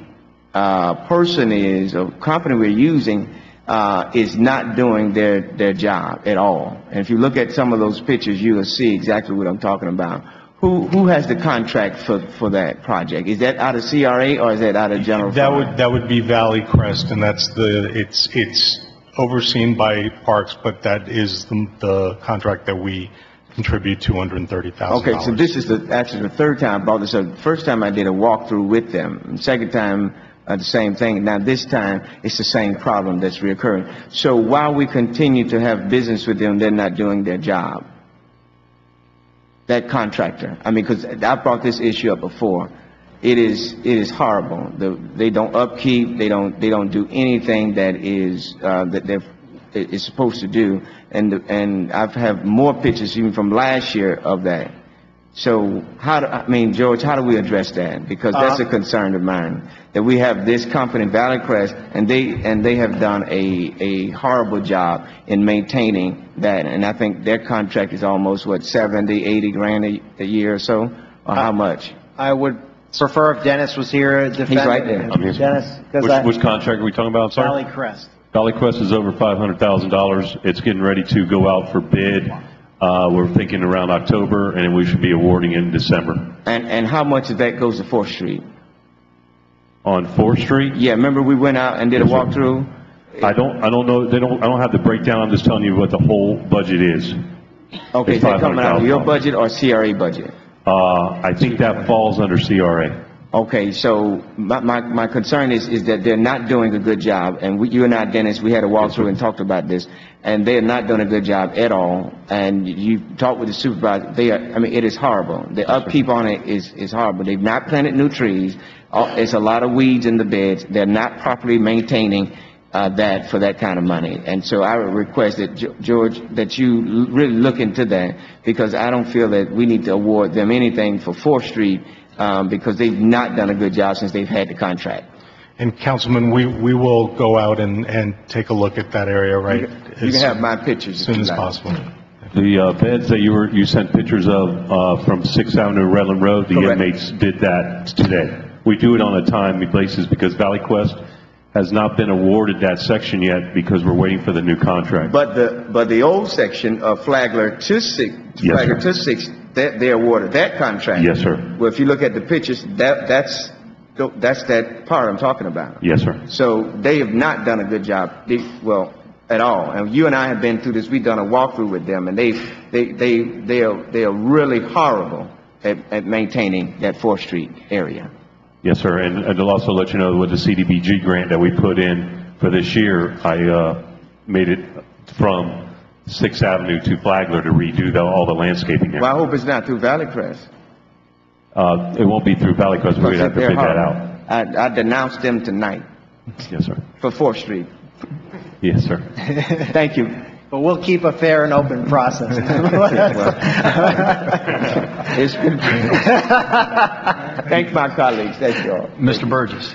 uh, person is, or company we're using, uh, is not doing their, their job at all. And if you look at some of those pictures, you will see exactly what I'm talking about. Who, who has the contract for, for that project? Is that out of CRA or is that out of general That fund? would, that would be Valley Crest, and that's the, it's, it's overseen by Parks, but that is the, the contract that we contribute $230,000. Okay, so this is the, actually the third time I brought this up. The First time I did a walkthrough with them. Second time, uh, the same thing. Now this time, it's the same problem that's reoccurring. So while we continue to have business with them, they're not doing their job. That contractor, I mean, because I brought this issue up before. It is, it is horrible. The, they don't upkeep, they don't, they don't do anything that is, uh, that they're, is supposed to do. And, the- and I've have more pictures even from last year of that. So how do, I mean, George, how do we address that? Because that's a Uh, concern of mine, that we have this company, Valley Crest, and they, and they have done a, a horrible job in maintaining that. And I think their contract is almost, what, 70, 80 grand a, a year or so? Or how much? I would prefer if Dennis was here to defend. right there. I'm here. Dennis, because Which, I, which contract are we talking about, I'm sorry? Valley Crest. Valley Crest is over $500,000. It's getting ready to go out for bid. Uh, we're thinking around October, and we should be awarding in December. And, and how much of that goes to Fourth Street? On Fourth Street, Yeah, remember we went out and did a Yes, sir. walkthrough? I don't, I don't know, they don't, I don't have the breakdown, I'm just telling you what the whole budget is. Okay, is It's that coming out of your $500,000. budget or CRA budget? Uh, I think that falls under CRA. Okay, so my, my, my concern is, is that they're not doing a good job, and we, you and I, Dennis, we had a walkthrough and talked about this, and they're not doing a good job at all, and you talked with the supervisor, they are, I mean, it is horrible. The upkeep on it is, is horrible. They've not planted new trees, Uh, it's a lot of weeds in the beds, they're not properly maintaining, uh, that for that kind of money. And so I would request that, Ge- George, that you l- really look into that, because I don't feel that we need to award them anything for Fourth Street, um, because they've not done a good job since they've had the contract. And Councilman, we, we will go out and, and take a look at that area, right? You can as have my pictures As if soon you as like. possible. The uh, beds that you were, you sent pictures of uh, from Sixth Avenue, Redland Road, the Correct. inmates did that today. We do it on a timely basis because Valley Crest has not been awarded that section yet because we're waiting for the new contract. But the, but the old section of Flagler to Six, Yes, Flagler sir. to Six, that, they awarded that contract. Yes, sir. Well, if you look at the pictures, that, that's, that's that part I'm talking about. Yes, sir. So they have not done a good job, they, well, at all. And you and I have been through this, we've done a walkthrough with them, and they, they, they, they are, they are really horrible at, at maintaining that Fourth Street area. Yes, sir. And and I'll also let you know with the CDBG grant that we put in for this year, I uh, made it from Sixth Avenue to Flagler to redo the- all the landscaping there. Well, I hope it's not through Valley Crest. Uh, It won't be through Valley Crest, we'd have to They're bid that out. I, I denounced them tonight Yes, sir. for Fourth Street. Yes, sir. Thank you. But we'll keep a fair and open process. It's been, thank my colleagues, thank you all. Mr. Burgess.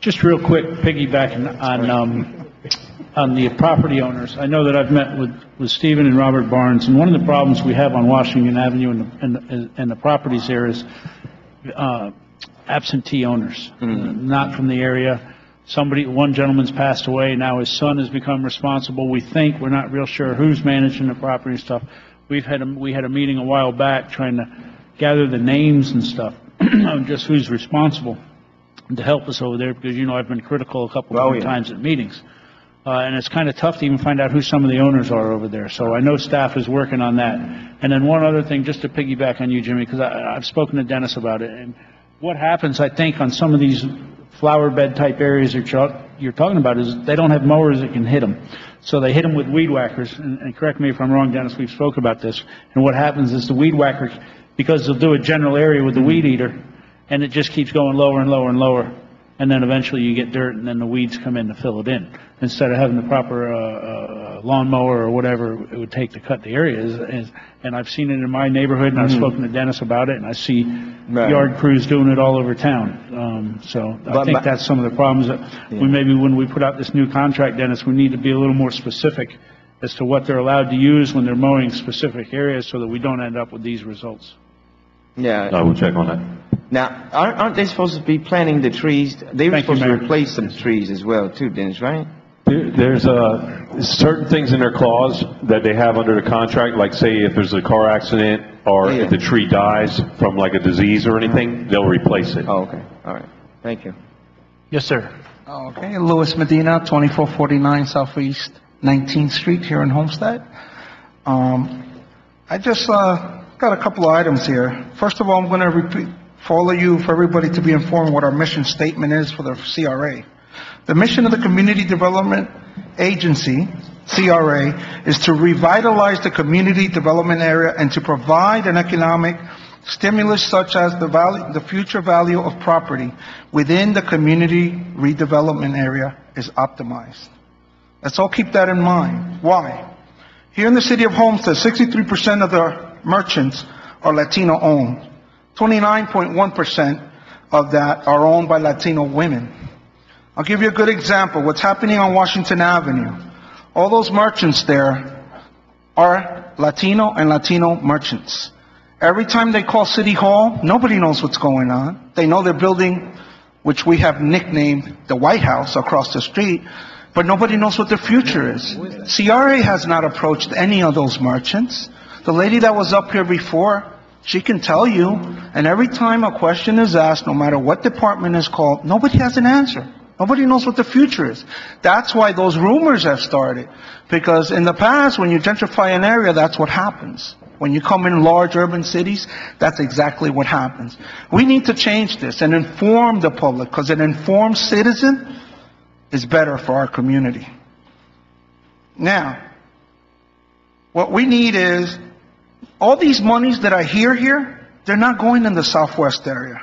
Just real quick, piggybacking on, um, on the property owners. I know that I've met with, with Stephen and Robert Barnes, and one of the problems we have on Washington Avenue and, the- and, the- and the properties there is, uh, absentee owners, not from the area. Somebody, one gentleman's passed away, now his son has become responsible. We think, we're not real sure who's managing the property and stuff. We've had, a we had a meeting a while back trying to gather the names and stuff, of just who's responsible to help us over there, because, you know, I've been critical a couple Oh, of yeah. times at meetings. Uh, and it's kind of tough to even find out who some of the owners are over there. So I know staff is working on that. And then one other thing, just to piggyback on you, Jimmy, because I've spoken to Dennis about it. And what happens, I think, on some of these flower bed type areas you're, you're talking about is they don't have mowers that can hit them. So they hit them with weed whackers. And, and correct me if I'm wrong, Dennis, we've spoke about this. And what happens is the weed whackers, because they'll do a general area with the weed eater, and it just keeps going lower and lower and lower. And then eventually you get dirt and then the weeds come in to fill it in. Instead of having the proper, uh, uh, lawnmower or whatever it would take to cut the areas. And, and I've seen it in my neighborhood and I've spoken to Dennis about it and I see Right. yard crews doing it all over town. Um, so I But think my- that's some of the problems that we maybe when we put out this new contract, Dennis, we need to be a little more specific as to what they're allowed to use when they're mowing specific areas so that we don't end up with these results. Yeah. I will check on that. Now, aren't, aren't they supposed to be planting the trees? They were Thank you, supposed to Mayor. replace some trees as well too, Dennis, right? There- There's uh, certain things in their clause that they have under the contract, like say if there's a car accident or Yeah. if the tree dies from like a disease or anything, they'll replace it. Oh, okay, all right, thank you. Yes, sir. Okay, Louis Medina, 2449 Southeast 19th Street here in Homestead. Um, I just uh, got a couple of items here. First of all, I'm going to repeat of you, for everybody to be informed what our mission statement is for the CRA. The mission of the Community Development Agency, CRA, is to revitalize the community development area and to provide an economic stimulus such as the value, the future value of property within the community redevelopment area is optimized. Let's all keep that in mind. Why? Here in the city of Homestead, 63% of the merchants are Latino-owned. 29.1% of that are owned by Latino women. I'll give you a good example. What's happening on Washington Avenue? All those merchants there are Latino and Latino merchants. Every time they call City Hall, nobody knows what's going on. They know they're building, which we have nicknamed the White House across the street, but nobody knows what their future is. CRA has not approached any of those merchants. The lady that was up here before, she can tell you, and every time a question is asked, no matter what department is called, nobody has an answer. Nobody knows what the future is. That's why those rumors have started. Because in the past, when you gentrify an area, that's what happens. When you come in large urban cities, that's exactly what happens. We need to change this and inform the public, because an informed citizen is better for our community. Now, what we need is, all these monies that I hear here, they're not going in the southwest area.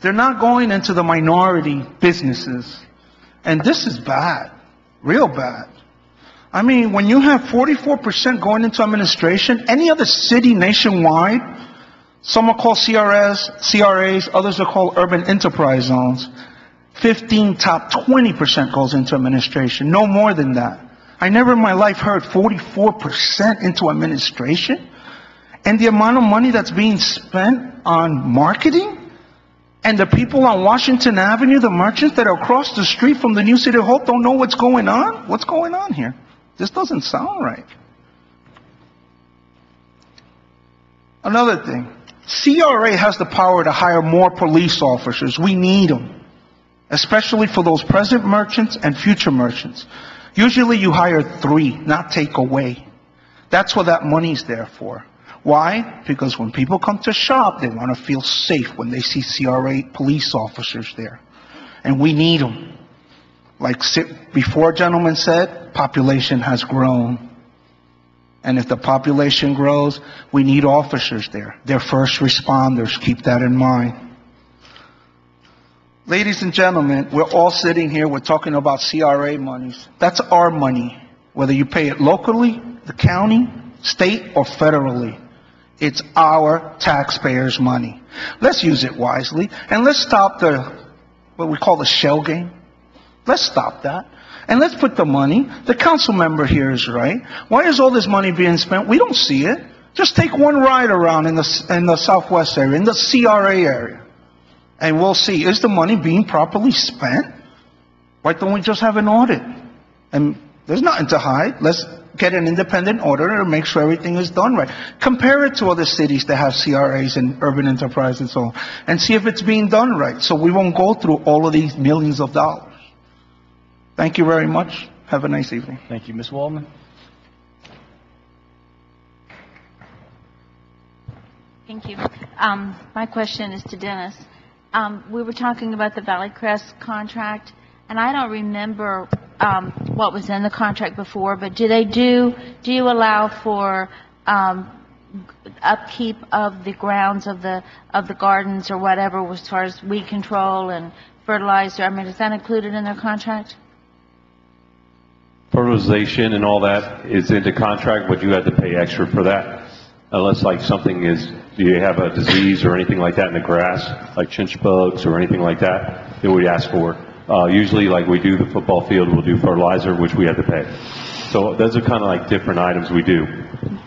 They're not going into the minority businesses. And this is bad, real bad. I mean, when you have 44% going into administration, any other city nationwide, some are called CRS, CRAs, others are called urban enterprise zones. 15 top 20% goes into administration, no more than that. I never in my life heard 44% into administration. And the amount of money that's being spent on marketing and the people on Washington Avenue, the merchants that are across the street from the new City Hall don't know what's going on? What's going on here? This doesn't sound right. Another thing, CRA has the power to hire more police officers. We need them, especially for those present merchants and future merchants. Usually you hire three, not take away. That's what that money's there for. Why? Because when people come to shop, they want to feel safe when they see CRA police officers there. And we need them. Like before gentleman said, population has grown. And if the population grows, we need officers there. They're first responders. Keep that in mind. Ladies and gentlemen, we're all sitting here, we're talking about CRA monies. That's our money, whether you pay it locally, the county, state, or federally. It's our taxpayers' money. Let's use it wisely, and let's stop the, what we call the shell game. Let's stop that. And let's put the money, the council member here is right. Why is all this money being spent? We don't see it. Just take one ride around in the, in the southwest area, in the CRA area. And we'll see, is the money being properly spent? Why don't we just have an audit? And there's nothing to hide. Let's get an independent auditor and make sure everything is done right. Compare it to other cities that have CRAs and urban enterprise and so on, and see if it's being done right. So we won't go through all of these millions of dollars. Thank you very much. Have a nice evening. Thank you, Ms. Waldman. Thank you. Um, my question is to Dennis. Um, we were talking about the Valley Crest contract, and I don't remember, um, what was in the contract before, but do they do, do you allow for, um, upkeep of the grounds of the, of the gardens or whatever as far as weed control and fertilizer? I mean, is that included in their contract? Fertilization and all that is into contract, but you have to pay extra for that. Unless like something is, do you have a disease or anything like that in the grass, like chinch bugs or anything like that, that we ask for. Uh, usually like we do the football field, we'll do fertilizer, which we have to pay. So those are kind of like different items we do.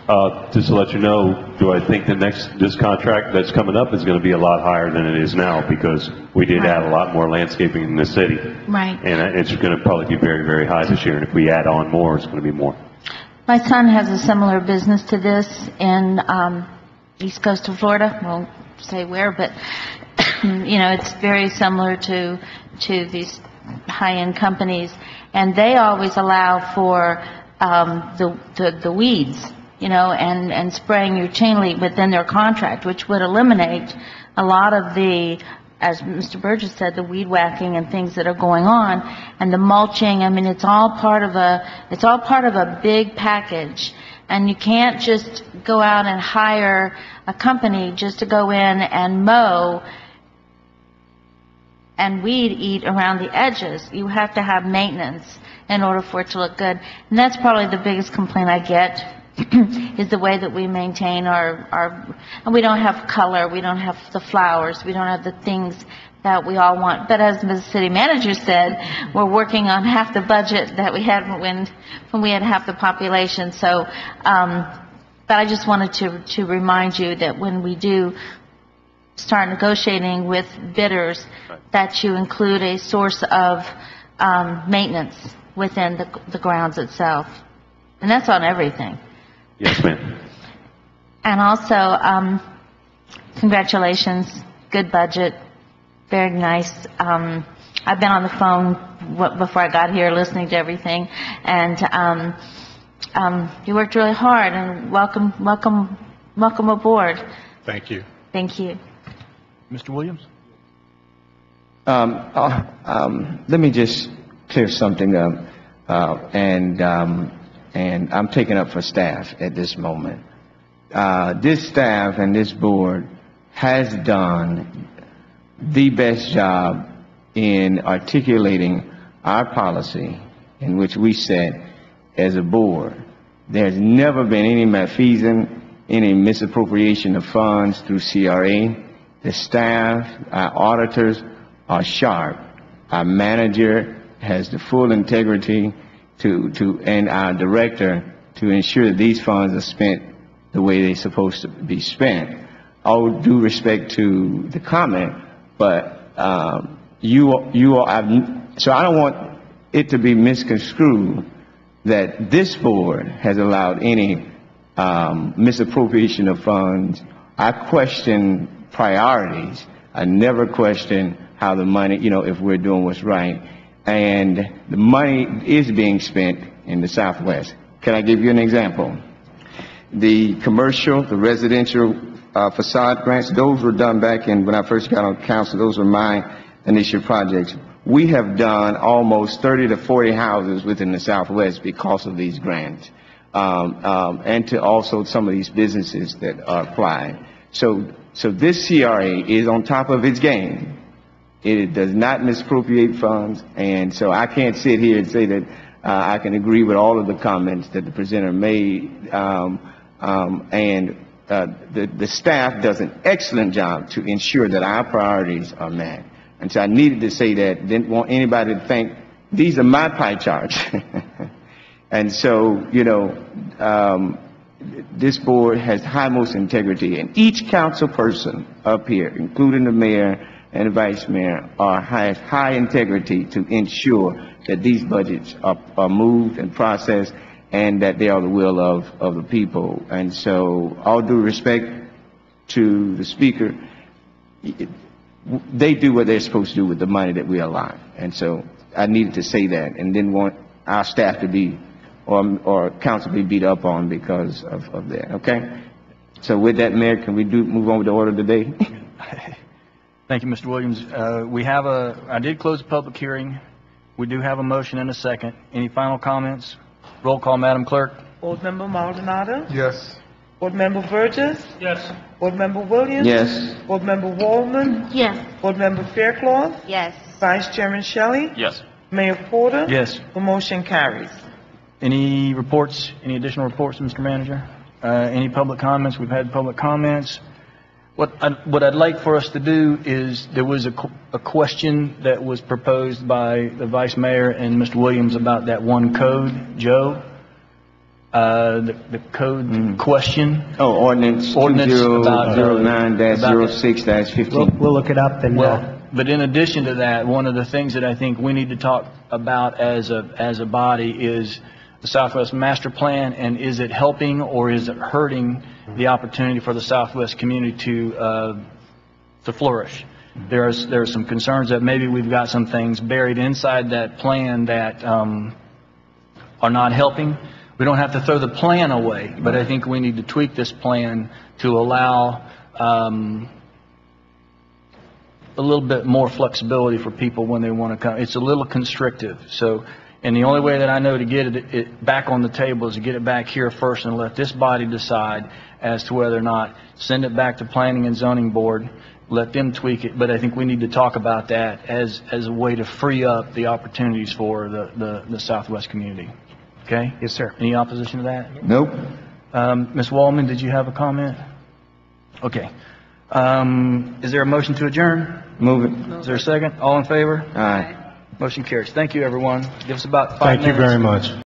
Uh, just to let you know, do I think the next, this contract that's coming up is gonna be a lot higher than it is now because we did add a lot more landscaping in the city. Right. And it's gonna probably be very, very high this year, and if we add on more, it's gonna be more. My son has a similar business to this in um, east coast of Florida. Won't say where, but you know, it's very similar to to these high-end companies, and they always allow for um, the, the the weeds, you know, and and spraying your chain within their contract, which would eliminate a lot of the as Mr. Burgess said, the weed whacking and things that are going on, and the mulching, I mean, it's all part of a, it's all part of a big package. And you can't just go out and hire a company just to go in and mow and weed eat around the edges. You have to have maintenance in order for it to look good. And that's probably the biggest complaint I get, is the way that we maintain our, our, and we don't have color, we don't have the flowers, we don't have the things that we all want. But as the city manager said, we're working on half the budget that we had when, when we had half the population. So, um, but I just wanted to, to remind you that when we do start negotiating with bidders, that you include a source of, um, maintenance within the, the grounds itself. And that's on everything. Yes, ma'am. And also, um, congratulations, good budget, very nice. Um, I've been on the phone w- before I got here, listening to everything, and, um, um, you worked really hard, and welcome, welcome, welcome aboard. Thank you. Thank you. Mr. Williams? Um, uh, um, let me just clear something up, uh, and, um, and I'm taking up for staff at this moment. Uh, this staff and this board has done the best job in articulating our policy in which we set as a board. There's never been any malfeasance, any misappropriation of funds through CRA. The staff, our auditors are sharp. Our manager has the full integrity to, to, and our director to ensure that these funds are spent the way they're supposed to be spent. All due respect to the comment, but, um, you, you are, I've, so I don't want it to be misconstrued that this board has allowed any, um, misappropriation of funds. I question priorities. I never question how the money, you know, if we're doing what's right. And the money is being spent in the Southwest. Can I give you an example? The commercial, the residential uh, facade grants, those were done back in, when I first got on council, those were my initial projects. We have done almost 30 to 40 houses within the Southwest because of these grants. Um, um, and to also some of these businesses that are applying. So, so this CRA is on top of its game. It does not misappropriate funds, and so I can't sit here and say that uh, I can agree with all of the comments that the presenter made. Um, um, and uh, the, the staff does an excellent job to ensure that our priorities are met. And so I needed to say that. Didn't want anybody to think these are my pie charts. and so, you know, um, this board has highmost integrity, and each council person up here, including the mayor and the vice mayor, are has high integrity to ensure that these budgets are, are moved and processed, and that they are the will of, of the people. And so, all due respect to the speaker, they do what they're supposed to do with the money that we allot. And so, I needed to say that, and didn't want our staff to be, or, or council be beat up on because of, of that, okay? So with that, Mayor, can we do, move on with the order today? Thank you, Mr. Williams. Uh, We have a, I did close the public hearing. We do have a motion and a second. Any final comments? Roll call, Madam Clerk. Board Member Maldonado? Yes. Board Member Burgess? Yes. Board Member Williams? Yes. Board Member Waldman? Yes. Board Member Fairclough? Yes. Vice Chairman Shelley? Yes. Mayor Porter? Yes. The motion carries. Any reports, any additional reports, Mr. Manager? Uh, Any public comments? We've had public comments. What I- what I'd like for us to do is, there was a qu- a question that was proposed by the Vice Mayor and Mr. Williams about that one code. Joe? Uh, The the code question? Oh, ordinance two Ordinance zero about, uh, zero nine dash about- zero six dash fifteen. We'll look it up and. Well, but in addition to that, one of the things that I think we need to talk about as a, as a body is the Southwest Master Plan, and is it helping or is it hurting the opportunity for the Southwest community to, uh, to flourish? There's, there are some concerns that maybe we've got some things buried inside that plan that, um, are not helping. We don't have to throw the plan away, but I think we need to tweak this plan to allow, um, a little bit more flexibility for people when they want to come. It's a little constrictive, so, and the only way that I know to get it, it back on the table is to get it back here first and let this body decide as to whether or not, send it back to Planning and Zoning Board, let them tweak it, but I think we need to talk about that as, as a way to free up the opportunities for the, the, the Southwest community. Okay? Yes, sir. Any opposition to that? Nope. Um, Ms. Waldman, did you have a comment? Okay. Um, is there a motion to adjourn? Move it. Is there a second? All in favor? Aye. Motion carries. Thank you, everyone. Give us about five Thank you very much.